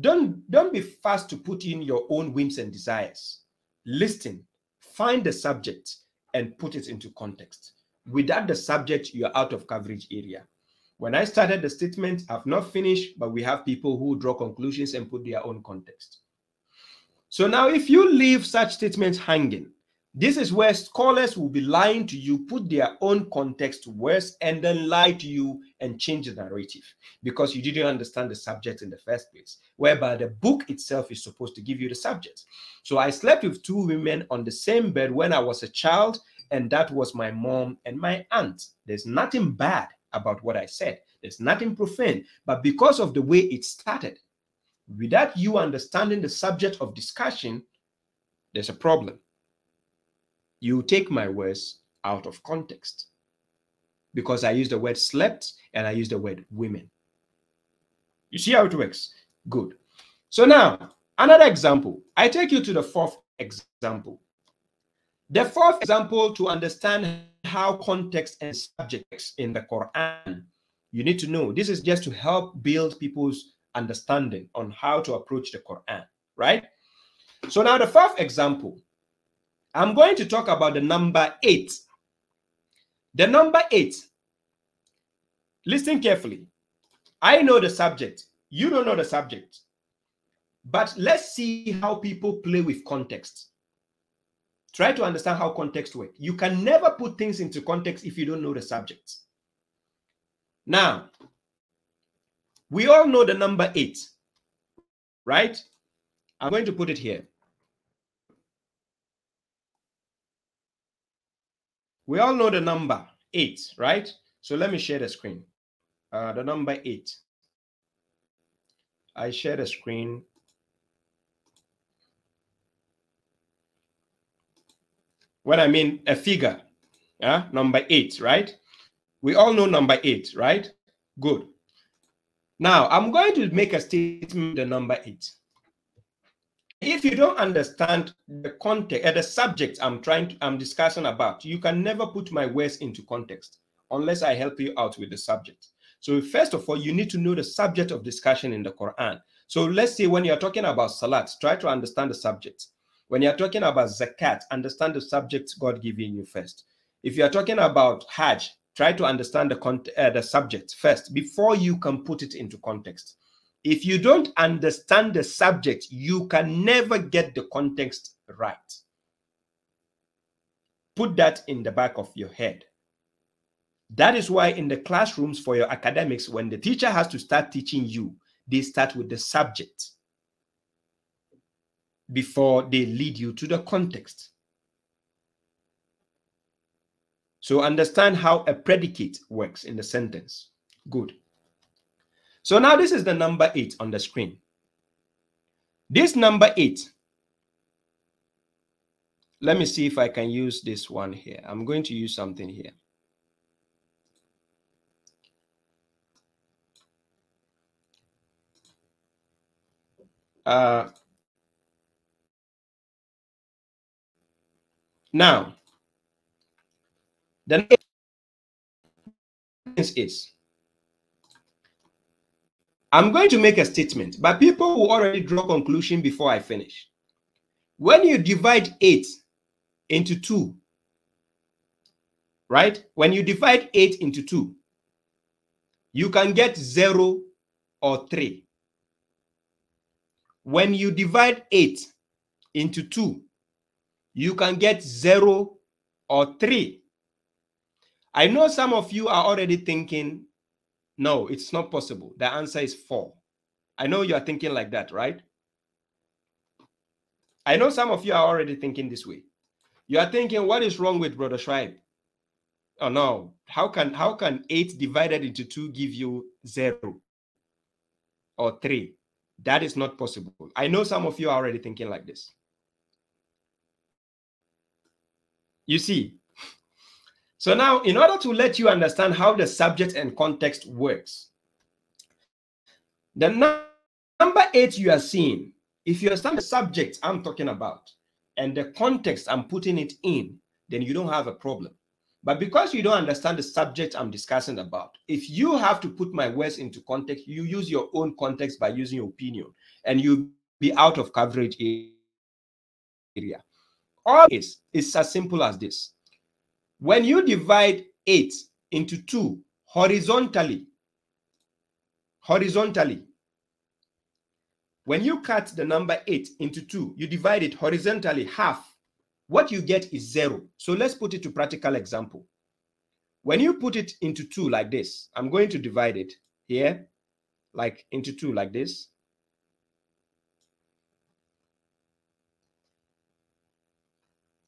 S2: don't don't be fast to put in your own whims and desires. Listen, find the subject and put it into context. Without the subject, you're out of coverage area. When I started the statement, I've not finished, but we have people who draw conclusions and put their own context. So now, if you leave such statements hanging, this is where scholars will be lying to you, put their own context to words, and then lie to you and change the narrative because you didn't understand the subject in the first place, whereby the book itself is supposed to give you the subject. So I slept with two women on the same bed when I was a child, and that was my mom and my aunt. There's nothing bad about what I said, there's nothing profane, but because of the way it started, without you understanding the subject of discussion, there's a problem you take my words out of context because I use the word slept and I use the word women. You see how it works? Good. So now, another example. I take you to the fourth example. The fourth example to understand how context and subjects in the Quran, you need to know. This is just to help build people's understanding on how to approach the Quran, right? So now the fourth example, I'm going to talk about the number eight. The number eight. Listen carefully. I know the subject. You don't know the subject. But let's see how people play with context. Try to understand how context works. You can never put things into context if you don't know the subject. Now, we all know the number eight, right? I'm going to put it here. We all know the number eight, right? So let me share the screen. Uh, the number eight. I share the screen. When I mean a figure, yeah, number eight, right? We all know number eight, right? Good. Now I'm going to make a statement the number eight. if you don't understand the context, uh, the subject I'm trying to, I'm discussing about, you can never put my words into context unless I help you out with the subject. So first of all, you need to know the subject of discussion in the Quran. So let's say when you're talking about salat, try to understand the subject. When you're talking about zakat, understand the subject God giving you first. If you're talking about Hajj, try to understand the, uh, the subject first before you can put it into context. If you don't understand the subject, you can never get the context right. Put that in the back of your head. That is why in the classrooms for your academics, when the teacher has to start teaching you, they start with the subject before they lead you to the context. So understand how a predicate works in the sentence. Good. So now this is the number eight on the screen. This number eight, let me see if I can use this one here. I'm going to use something here. Uh, now, the next is I'm going to make a statement, but people will already draw conclusion before I finish. When you divide 8 into 2, right? When you divide 8 into 2, you can get 0 or 3. When you divide 8 into 2, you can get 0 or 3. I know some of you are already thinking, no, it's not possible. The answer is four. I know you are thinking like that, right? I know some of you are already thinking this way. You are thinking, what is wrong with Brother Shuaib? Oh no, how can how can eight divided into two give you zero or three? That is not possible. I know some of you are already thinking like this. You see, so now, in order to let you understand how the subject and context works, the number eight you are seeing, if you understand the subject I'm talking about and the context I'm putting it in, then you don't have a problem. But because you don't understand the subject I'm discussing about, if you have to put my words into context, you use your own context by using your opinion, and you be out of coverage area. All is it's as simple as this. When you divide 8 into 2 horizontally, horizontally, when you cut the number 8 into 2, you divide it horizontally half, what you get is 0. So let's put it to practical example. When you put it into 2 like this, I'm going to divide it here, like into 2 like this.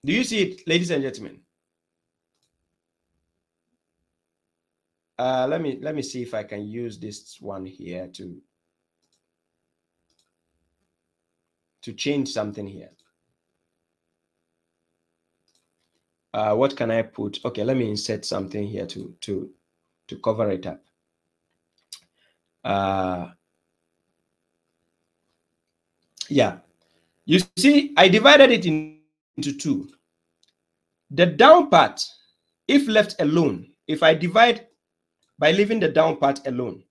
S2: Do you see it, ladies and gentlemen? Uh, let me let me see if I can use this one here to to change something here. Uh, what can I put? Okay, let me insert something here to to to cover it up. Uh, yeah, you see, I divided it in, into two. The down part, if left alone, if I divide by leaving the down part alone,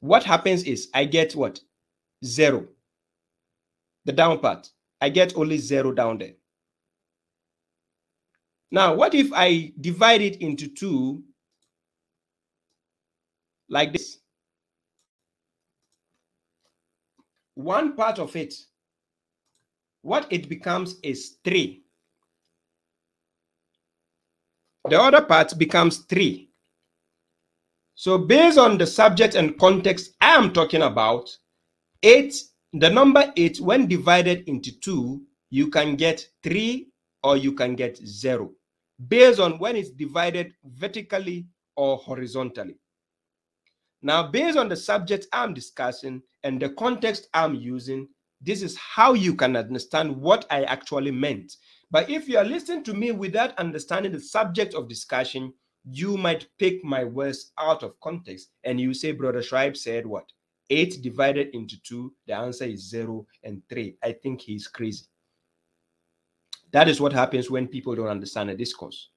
S2: what happens is I get what? Zero. The down part. I get only zero down there. Now, what if I divide it into two like this? One part of it, what it becomes is three. The other part becomes three. So based on the subject and context I am talking about, eight, the number eight, when divided into two, you can get three or you can get zero, based on when it's divided vertically or horizontally. Now, based on the subject I'm discussing and the context I'm using, this is how you can understand what I actually meant. But if you are listening to me without understanding the subject of discussion, you might pick my words out of context and you say, Brother Shuaib said what? 8 divided into 2, the answer is 0 and 3. I think he's crazy. That is what happens when people don't understand a discourse.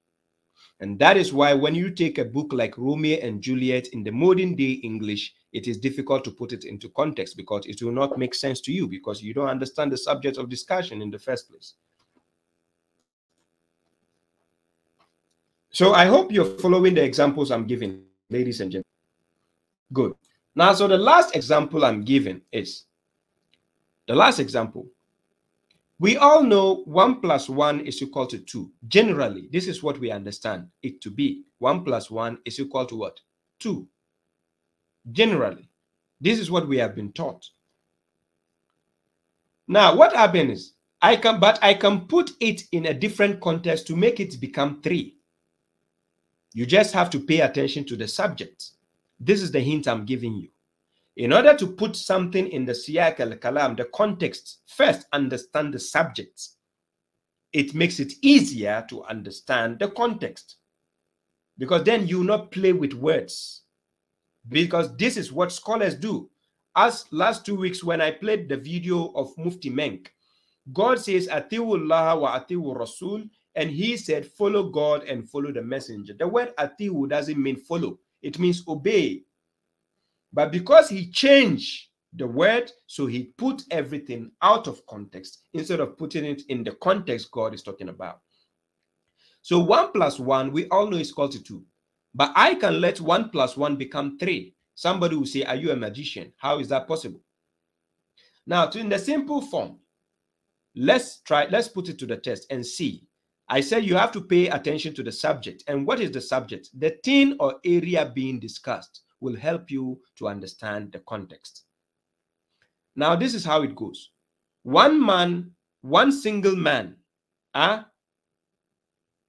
S2: And that is why when you take a book like Romeo and Juliet in the modern day English, it is difficult to put it into context because it will not make sense to you because you don't understand the subject of discussion in the first place. So I hope you're following the examples I'm giving, ladies and gentlemen. Good. Now, so the last example I'm giving is the last example we all know 1 plus 1 is equal to 2. Generally, this is what we understand it to be. 1 plus 1 is equal to what? 2. Generally, this is what we have been taught. Now, what happens I can, but I can put it in a different context to make it become 3. You just have to pay attention to the subject. This is the hint I'm giving you. In order to put something in the siyak al kalam, the context, first understand the subject. It makes it easier to understand the context. Because then you not play with words. Because this is what scholars do. As last two weeks when I played the video of Mufti Menk, God says, Atiwullah wa Atiwu Rasul, and he said, follow God and follow the messenger. The word Atiwu doesn't mean follow, it means obey. But because he changed the word, so he put everything out of context instead of putting it in the context God is talking about. So 1 plus 1, we all know is equal to 2. But I can let 1 plus 1 become 3. Somebody will say, Are you a magician? How is that possible? Now, in the simple form, let's try, let's put it to the test and see. I said you have to pay attention to the subject. And what is the subject? The thing or area being discussed will help you to understand the context. Now, this is how it goes. One man, one single man, uh,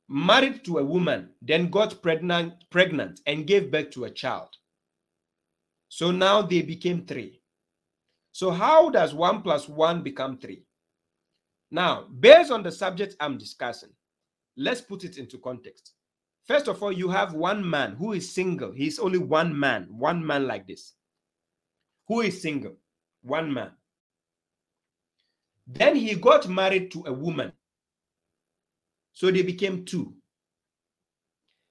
S2: married to a woman, then got pregnant, pregnant and gave birth to a child. So now they became three. So how does one plus one become three? Now, based on the subject I'm discussing, let's put it into context. First of all, you have one man who is single. He's only one man, one man like this. Who is single? One man. Then he got married to a woman. So they became two.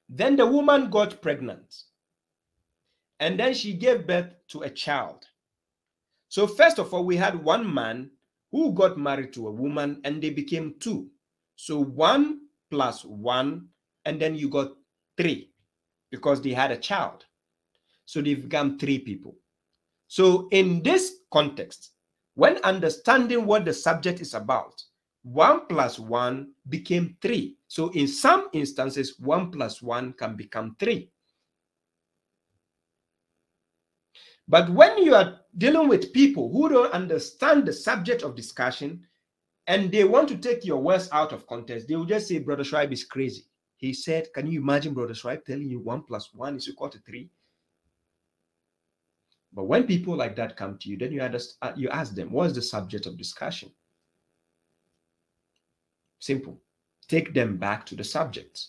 S2: Then the woman got pregnant. And then she gave birth to a child. So, first of all, we had one man who got married to a woman and they became two. So, one plus one and then you got three because they had a child. So they've become three people. So in this context, when understanding what the subject is about, one plus one became three. So in some instances, one plus one can become three. But when you are dealing with people who don't understand the subject of discussion and they want to take your words out of context, they will just say, Brother Shuaib is crazy. He said, Can you imagine, Brother Shuaib, telling you one plus one is equal to three? But when people like that come to you, then you, understand, uh, you ask them, What is the subject of discussion? Simple. Take them back to the subject.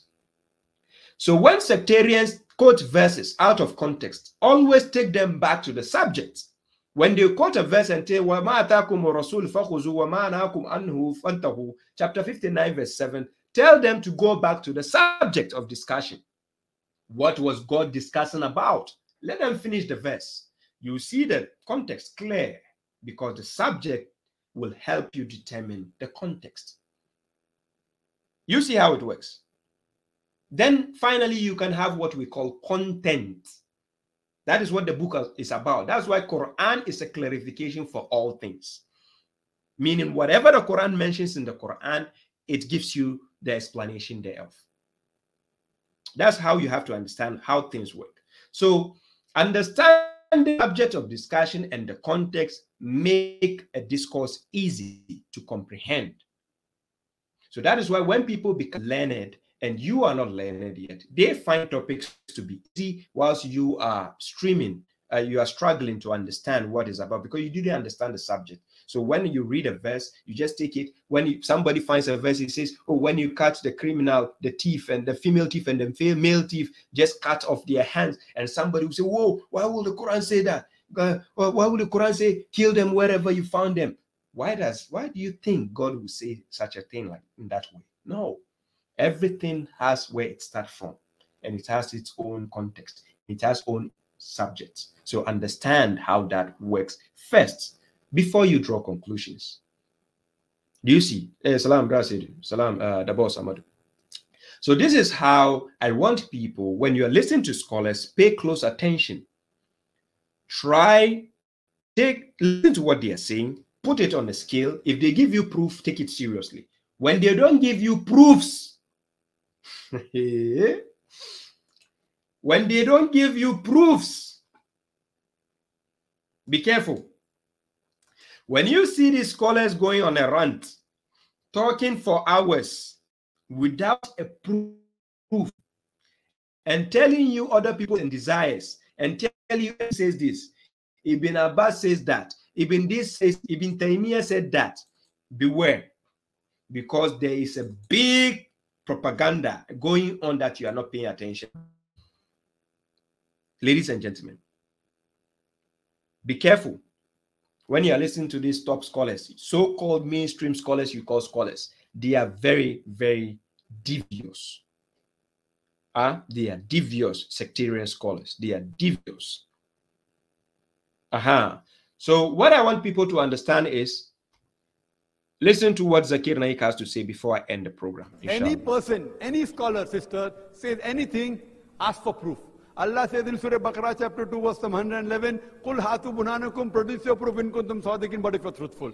S2: So when sectarians quote verses out of context, always take them back to the subject. When they quote a verse and say, وَمَا أَتَاكُمُ الرَّسُولُ فَخُذُوا وَمَا نَهَاكُمْ عَنْهُ فَانْتَهُوا Chapter 59, verse 7, Tell them to go back to the subject of discussion. What was God discussing about? Let them finish the verse. You see the context clear because the subject will help you determine the context. You see how it works. Then finally, you can have what we call content. that is what the book is about. That's why Quran is a clarification for all things. Meaning, hmm. whatever the Quran mentions in the Quran, it gives you the explanation thereof. That's how you have to understand how things work. So, understand the object of discussion and the context make a discourse easy to comprehend. So that is why when people become learned and you are not learned yet, they find topics to be easy whilst you are streaming, uh, you are struggling to understand what is about because you didn't understand the subject. So when you read a verse, you just take it. When you, somebody finds a verse, he says, "Oh, when you catch the criminal, the thief, and the female thief and the male thief, just cut off their hands." And somebody will say, "Whoa, why will the Quran say that?" uh, why would the Quran say, kill them wherever you found them? Why does why do you think God will say such a thing like in that way? No. Everything has where it starts from, and it has its own context, it has own subjects. So understand how that works first before you draw conclusions. Do you see? Eh, salam, salam, uh. So this is how I want people, when you're listening to scholars, pay close attention. Try, take, listen to what they are saying, put it on a scale. If they give you proof, take it seriously. When they don't give you proofs, when they don't give you proofs, be careful. When you see these scholars going on a rant, talking for hours, without a proof and telling you other people and desires and tell you says this ibn abbas says that ibn this says ibn taymiyyah said that beware because there is a big propaganda going on that you are not paying attention ladies and gentlemen be careful when you are listening to these top scholars so-called mainstream scholars you call scholars they are very, very devious. Uh, they are devious sectarian scholars. They are devious. Aha. Uh -huh. So what I want people to understand is listen to what Zakir Naik has to say before I end the program.
S6: Inshallah. Any person, any scholar, sister, says anything, ask for proof. Allah says in Surah Baqarah chapter 2 verse 111, Qul hatu bunanakum, produce your proof in kuntum sadiqin, but if you're truthful.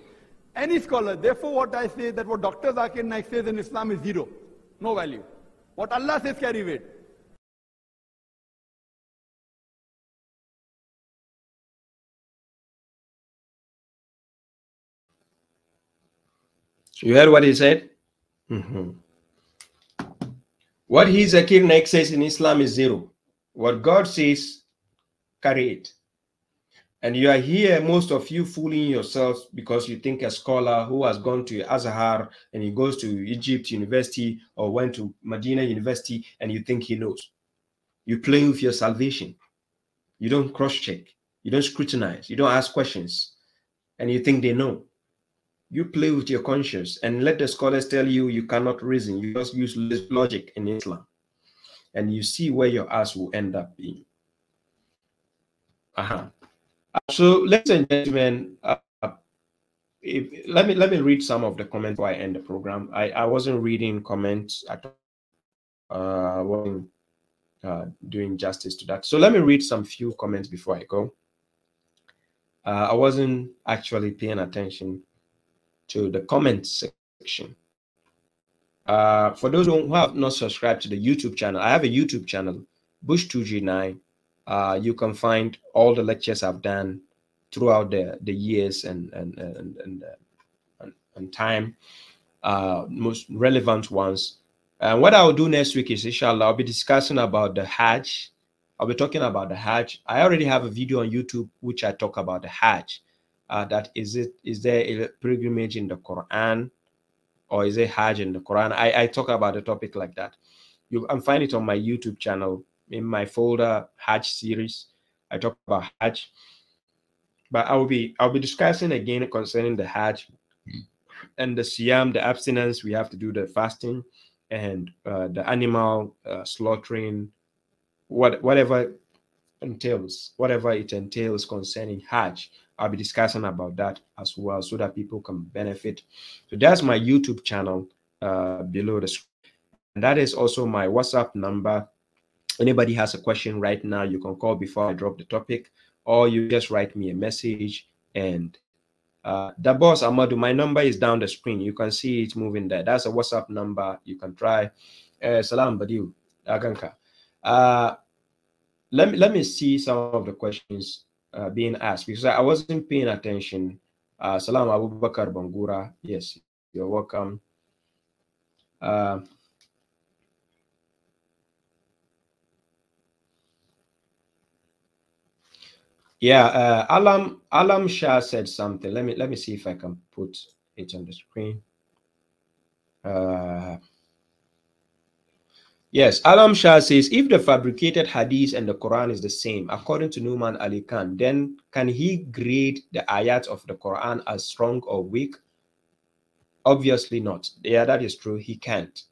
S6: Any scholar. Therefore, what I say that what Dr. Zakir Naik says in Islam is zero. No value. What Allah says carry weight.
S2: You heard what he said? Mm -hmm. What he Zakir Naik says in Islam is zero. What God says, carry it. And you are here, most of you fooling yourselves because you think a scholar who has gone to Azhar and he goes to Egypt University or went to Medina University and you think he knows. You play with your salvation. You don't cross check. You don't scrutinize. You don't ask questions. And you think they know. You play with your conscience and let the scholars tell you you cannot reason. You just use logic in Islam. And you see where your ass will end up being. Uh -huh. So, ladies and gentlemen, uh, if, let me let me read some of the comments before I end the program. I, I wasn't reading comments at uh, wasn't uh, doing justice to that. So let me read some few comments before I go. Uh, I wasn't actually paying attention to the comment section. Uh, for those who have not subscribed to the YouTube channel, I have a YouTube channel, Bush2G9 uh, you can find all the lectures I've done throughout the, the years and and and and, uh, and, and time, uh, most relevant ones. And what I'll do next week is, inshallah, I'll be discussing about the Hajj. I'll be talking about the Hajj. I already have a video on YouTube which I talk about the Hajj. Uh, that is it. Is there a pilgrimage in the Quran, or is it Hajj in the Quran? I, I talk about a topic like that. You can find it on my YouTube channel in my folder Hajj series. I talk about Hajj, but I will be I'll be discussing again concerning the Hajj and the Siam, the abstinence. We have to do the fasting and uh, the animal uh, slaughtering, what whatever entails, whatever it entails concerning Hajj. I'll be discussing about that as well so that people can benefit. So that's my YouTube channel uh, below the screen. And that is also my WhatsApp number anybody has a question right now, you can call before I drop the topic, or you just write me a message. And uh, the boss Amadu, my number is down the screen. You can see it moving there. That's a WhatsApp number. You can try. Uh, salam Badiu, Aganka. Uh, let me let me see some of the questions uh, being asked because I wasn't paying attention. Uh, salam Abu Bakar Bangura. Yes, you're welcome. Uh, Yeah, uh, Alam Alam Shah said something. Let me let me see if I can put it on the screen. Uh, Yes, Alam Shah says if the fabricated hadith and the Quran is the same, according to Nouman Ali Khan, then can he grade the ayat of the Quran as strong or weak? Obviously not. Yeah, that is true. He can't.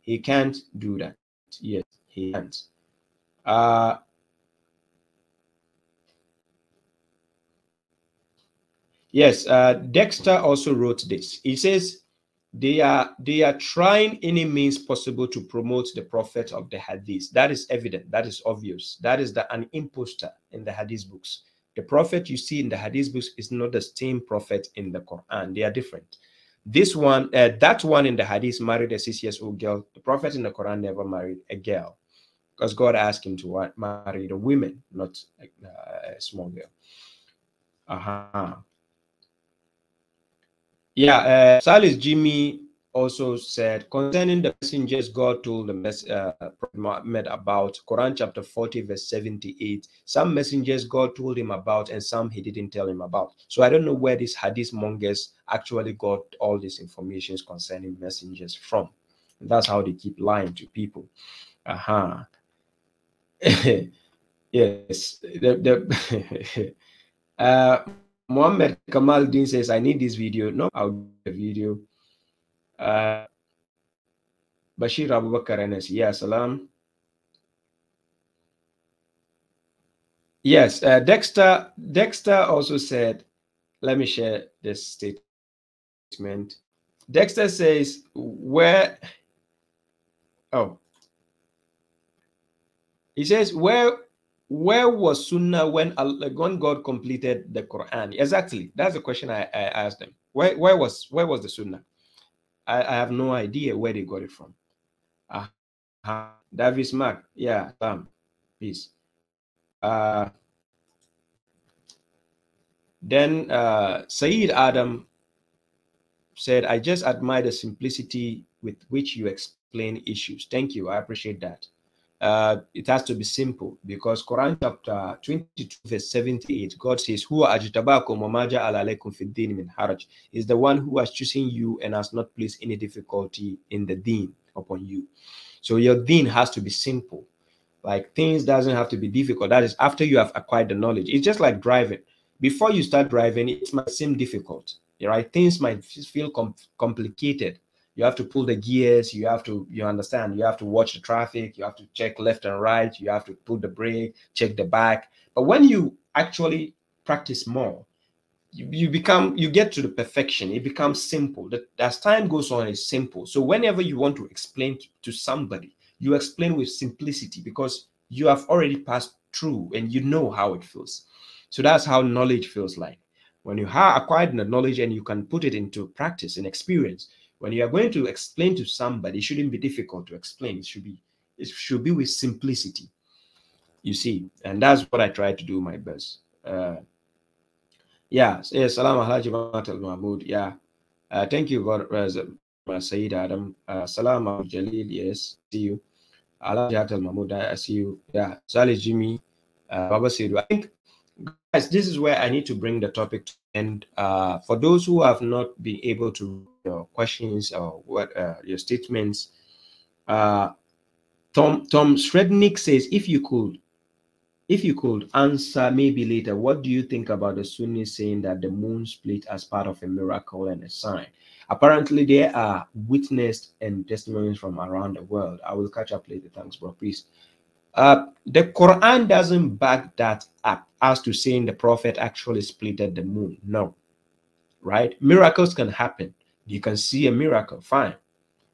S2: He can't do that. Yes, he can't. Uh, yes, uh, Dexter also wrote this. He says they are they are trying any means possible to promote the prophet of the hadith. That is evident. That is obvious. That is the an impostor in the hadith books. The prophet you see in the hadith books is not the same prophet in the quran. They are different. This one uh, that one in the hadith married a six years old girl. The prophet in the quran never married a girl because god asked him to marry the women not a, uh, a small girl. Uh-huh yeah, uh, Jimmy also said concerning the messengers God told the mess, uh, Muhammad about Quran chapter 40 verse 78 some messengers God told him about and some he didn't tell him about. So I don't know where these hadith mongers actually got all these informations concerning messengers from. And that's how they keep lying to people. Uh-huh yes the, the uh Mohammed Din says, I need this video. No, I'll do the video. Uh, Bashir Abubakar Enes, yeah, salam. Yes, uh, Dexter, Dexter also said, let me share this statement. Dexter says, where, oh, he says, where where was Sunnah when when God completed the Quran? Exactly. That's the question I, I asked them. Where where was where was the Sunnah? I, I have no idea where they got it from. Ah, uh, Davis Mark, yeah, um, peace. Uh, then uh, Saeed Adam said, I just admire the simplicity with which you explain issues. Thank you. I appreciate that uh, it has to be simple because Quran chapter 22 verse 78 God says who ajtabakum min haraj. Is the one who has chosen you and has not placed any difficulty in the deen upon you. So your deen has to be simple. Like things doesn't have to be difficult. That is after you have acquired the knowledge. It's just like driving. Before you start driving it might seem difficult right? Things might feel com complicated you have to pull the gears you have to you understand you have to watch the traffic you have to check left and right you have to pull the brake check the back. But when you actually practice more you, you become you get to the perfection. It becomes simple. That as time goes on it's simple. So whenever you want to explain to somebody you explain with simplicity because you have already passed through and you know how it feels. So that's how knowledge feels like. When you have acquired the knowledge and you can put it into practice and experience when you are going to explain to somebody, it shouldn't be difficult to explain. It should be it should be with simplicity. You see, and that's what I try to do my best. Uh, yeah, yes, salam alaikum Mahmoud. Yeah, uh, thank you, God, uh, Sayyid Adam. Uh, salam Jalil. Yes, see you. Alhaji Mahmoud. I see you. Yeah, Salih Jimmy. Uh, Baba Sidhu. I think guys, this is where I need to bring the topic to end. Uh, for those who have not been able to your questions or what uh, your statements. Uh, Tom Tom Srednick says, if you could, if you could answer maybe later, what do you think about the Sunni saying that the moon split as part of a miracle and a sign? Apparently, there are witnessed and testimonies from around the world. I will catch up later. Thanks, bro. Please. Uh, the Quran doesn't back that up as to saying the prophet actually splitted the moon. No, right? Miracles can happen you can see a miracle, fine,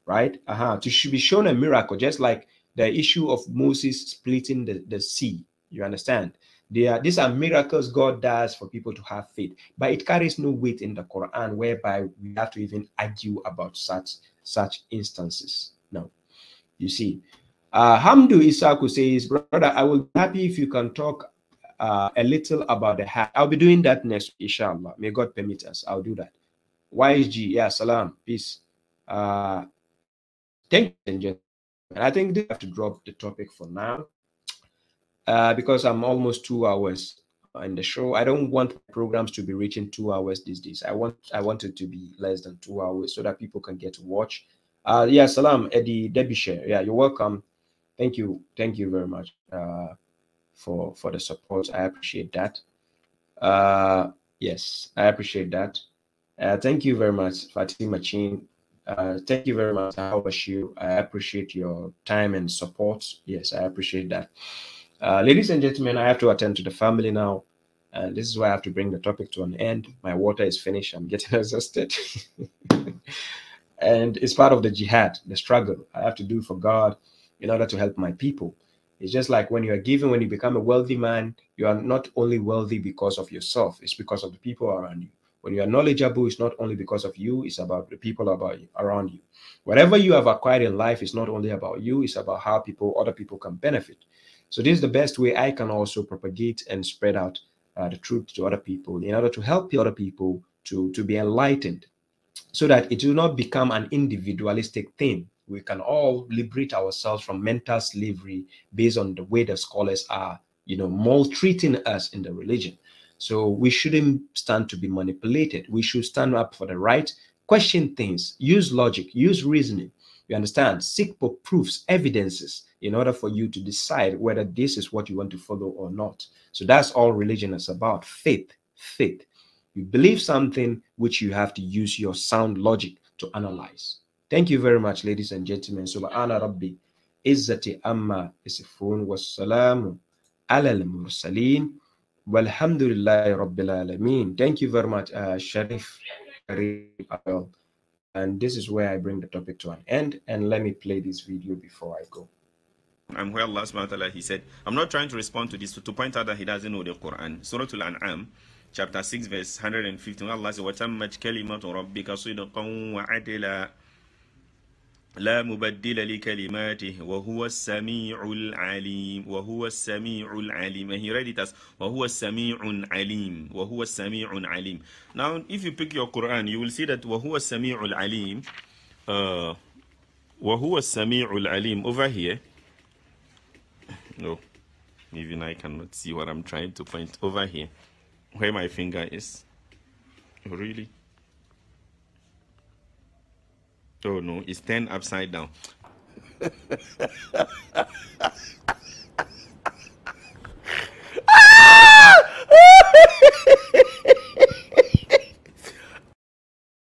S2: right? Uh-huh. To be shown a miracle, just like the issue of Moses splitting the, the sea. You understand? They are, these are miracles God does for people to have faith, but it carries no weight in the Quran whereby we have to even argue about such such instances. No, you see. Uh, Hamdu Isaku says, brother, I will be happy if you can talk uh, a little about the Hajj. I'll be doing that next, inshallah. May God permit us. I'll do that. YG, yeah, salam, peace. Uh, thank you, gentlemen. I think they have to drop the topic for now uh, because I'm almost two hours in the show. I don't want programs to be reaching two hours these days. I want I want it to be less than two hours so that people can get to watch. Uh, yeah, salam, Eddie Derbyshire. Yeah, you're welcome. thank you, thank you very much uh, for for the support. I appreciate that. Uh, yes, I appreciate that. Uh, thank you very much, Fatima Chin. Uh, thank you very much, you? I appreciate your time and support. Yes, I appreciate that. Uh, ladies and gentlemen, I have to attend to the family now. And this is why I have to bring the topic to an end. My water is finished. I'm getting exhausted. and it's part of the jihad, the struggle I have to do for God in order to help my people. It's just like when you are given, when you become a wealthy man, you are not only wealthy because of yourself, it's because of the people around you. When you are knowledgeable, it's not only because of you, it's about the people about you, around you. Whatever you have acquired in life is not only about you, it's about how people, other people can benefit. So this is the best way I can also propagate and spread out uh, the truth to other people in order to help the other people to, to be enlightened so that it will not become an individualistic thing. We can all liberate ourselves from mental slavery based on the way the scholars are, you know, maltreating us in the religion. So we shouldn't stand to be manipulated. We should stand up for the right, question things, use logic, use reasoning. You understand? Seek for proofs, evidences in order for you to decide whether this is what you want to follow or not. So that's all religion is about faith. Faith. You believe something which you have to use your sound logic to analyze. Thank you very much, ladies and gentlemen. Subhana Rabbi. Izzati amma isifun wassalamu ala al-mursaleen walhamdulillahi rabbil alameen. Thank you very much, uh, Sharif. And this is where I bring the topic to an end. And let me play this video before I go.
S1: I'm where Allah subhanahu wa ta'ala, he said, I'm not trying to respond to this to, to point out that he doesn't know the Quran. Surah Al-An'am, chapter 6, verse 115. Allah says, وَتَمَّتْ كَلِمَةُ رَبِّكَ صِدْقًا وَعَدْلًا la mubaddila likalimatihi wa huwa samiul alim wa huwa samiul alim. And he read it as now if you pick your quran you will see that wa huwa samiul uh, wa huwa samiul over here. No even i cannot see what i'm trying to point. Over here where my finger is. Really? Oh no, it's turned upside down.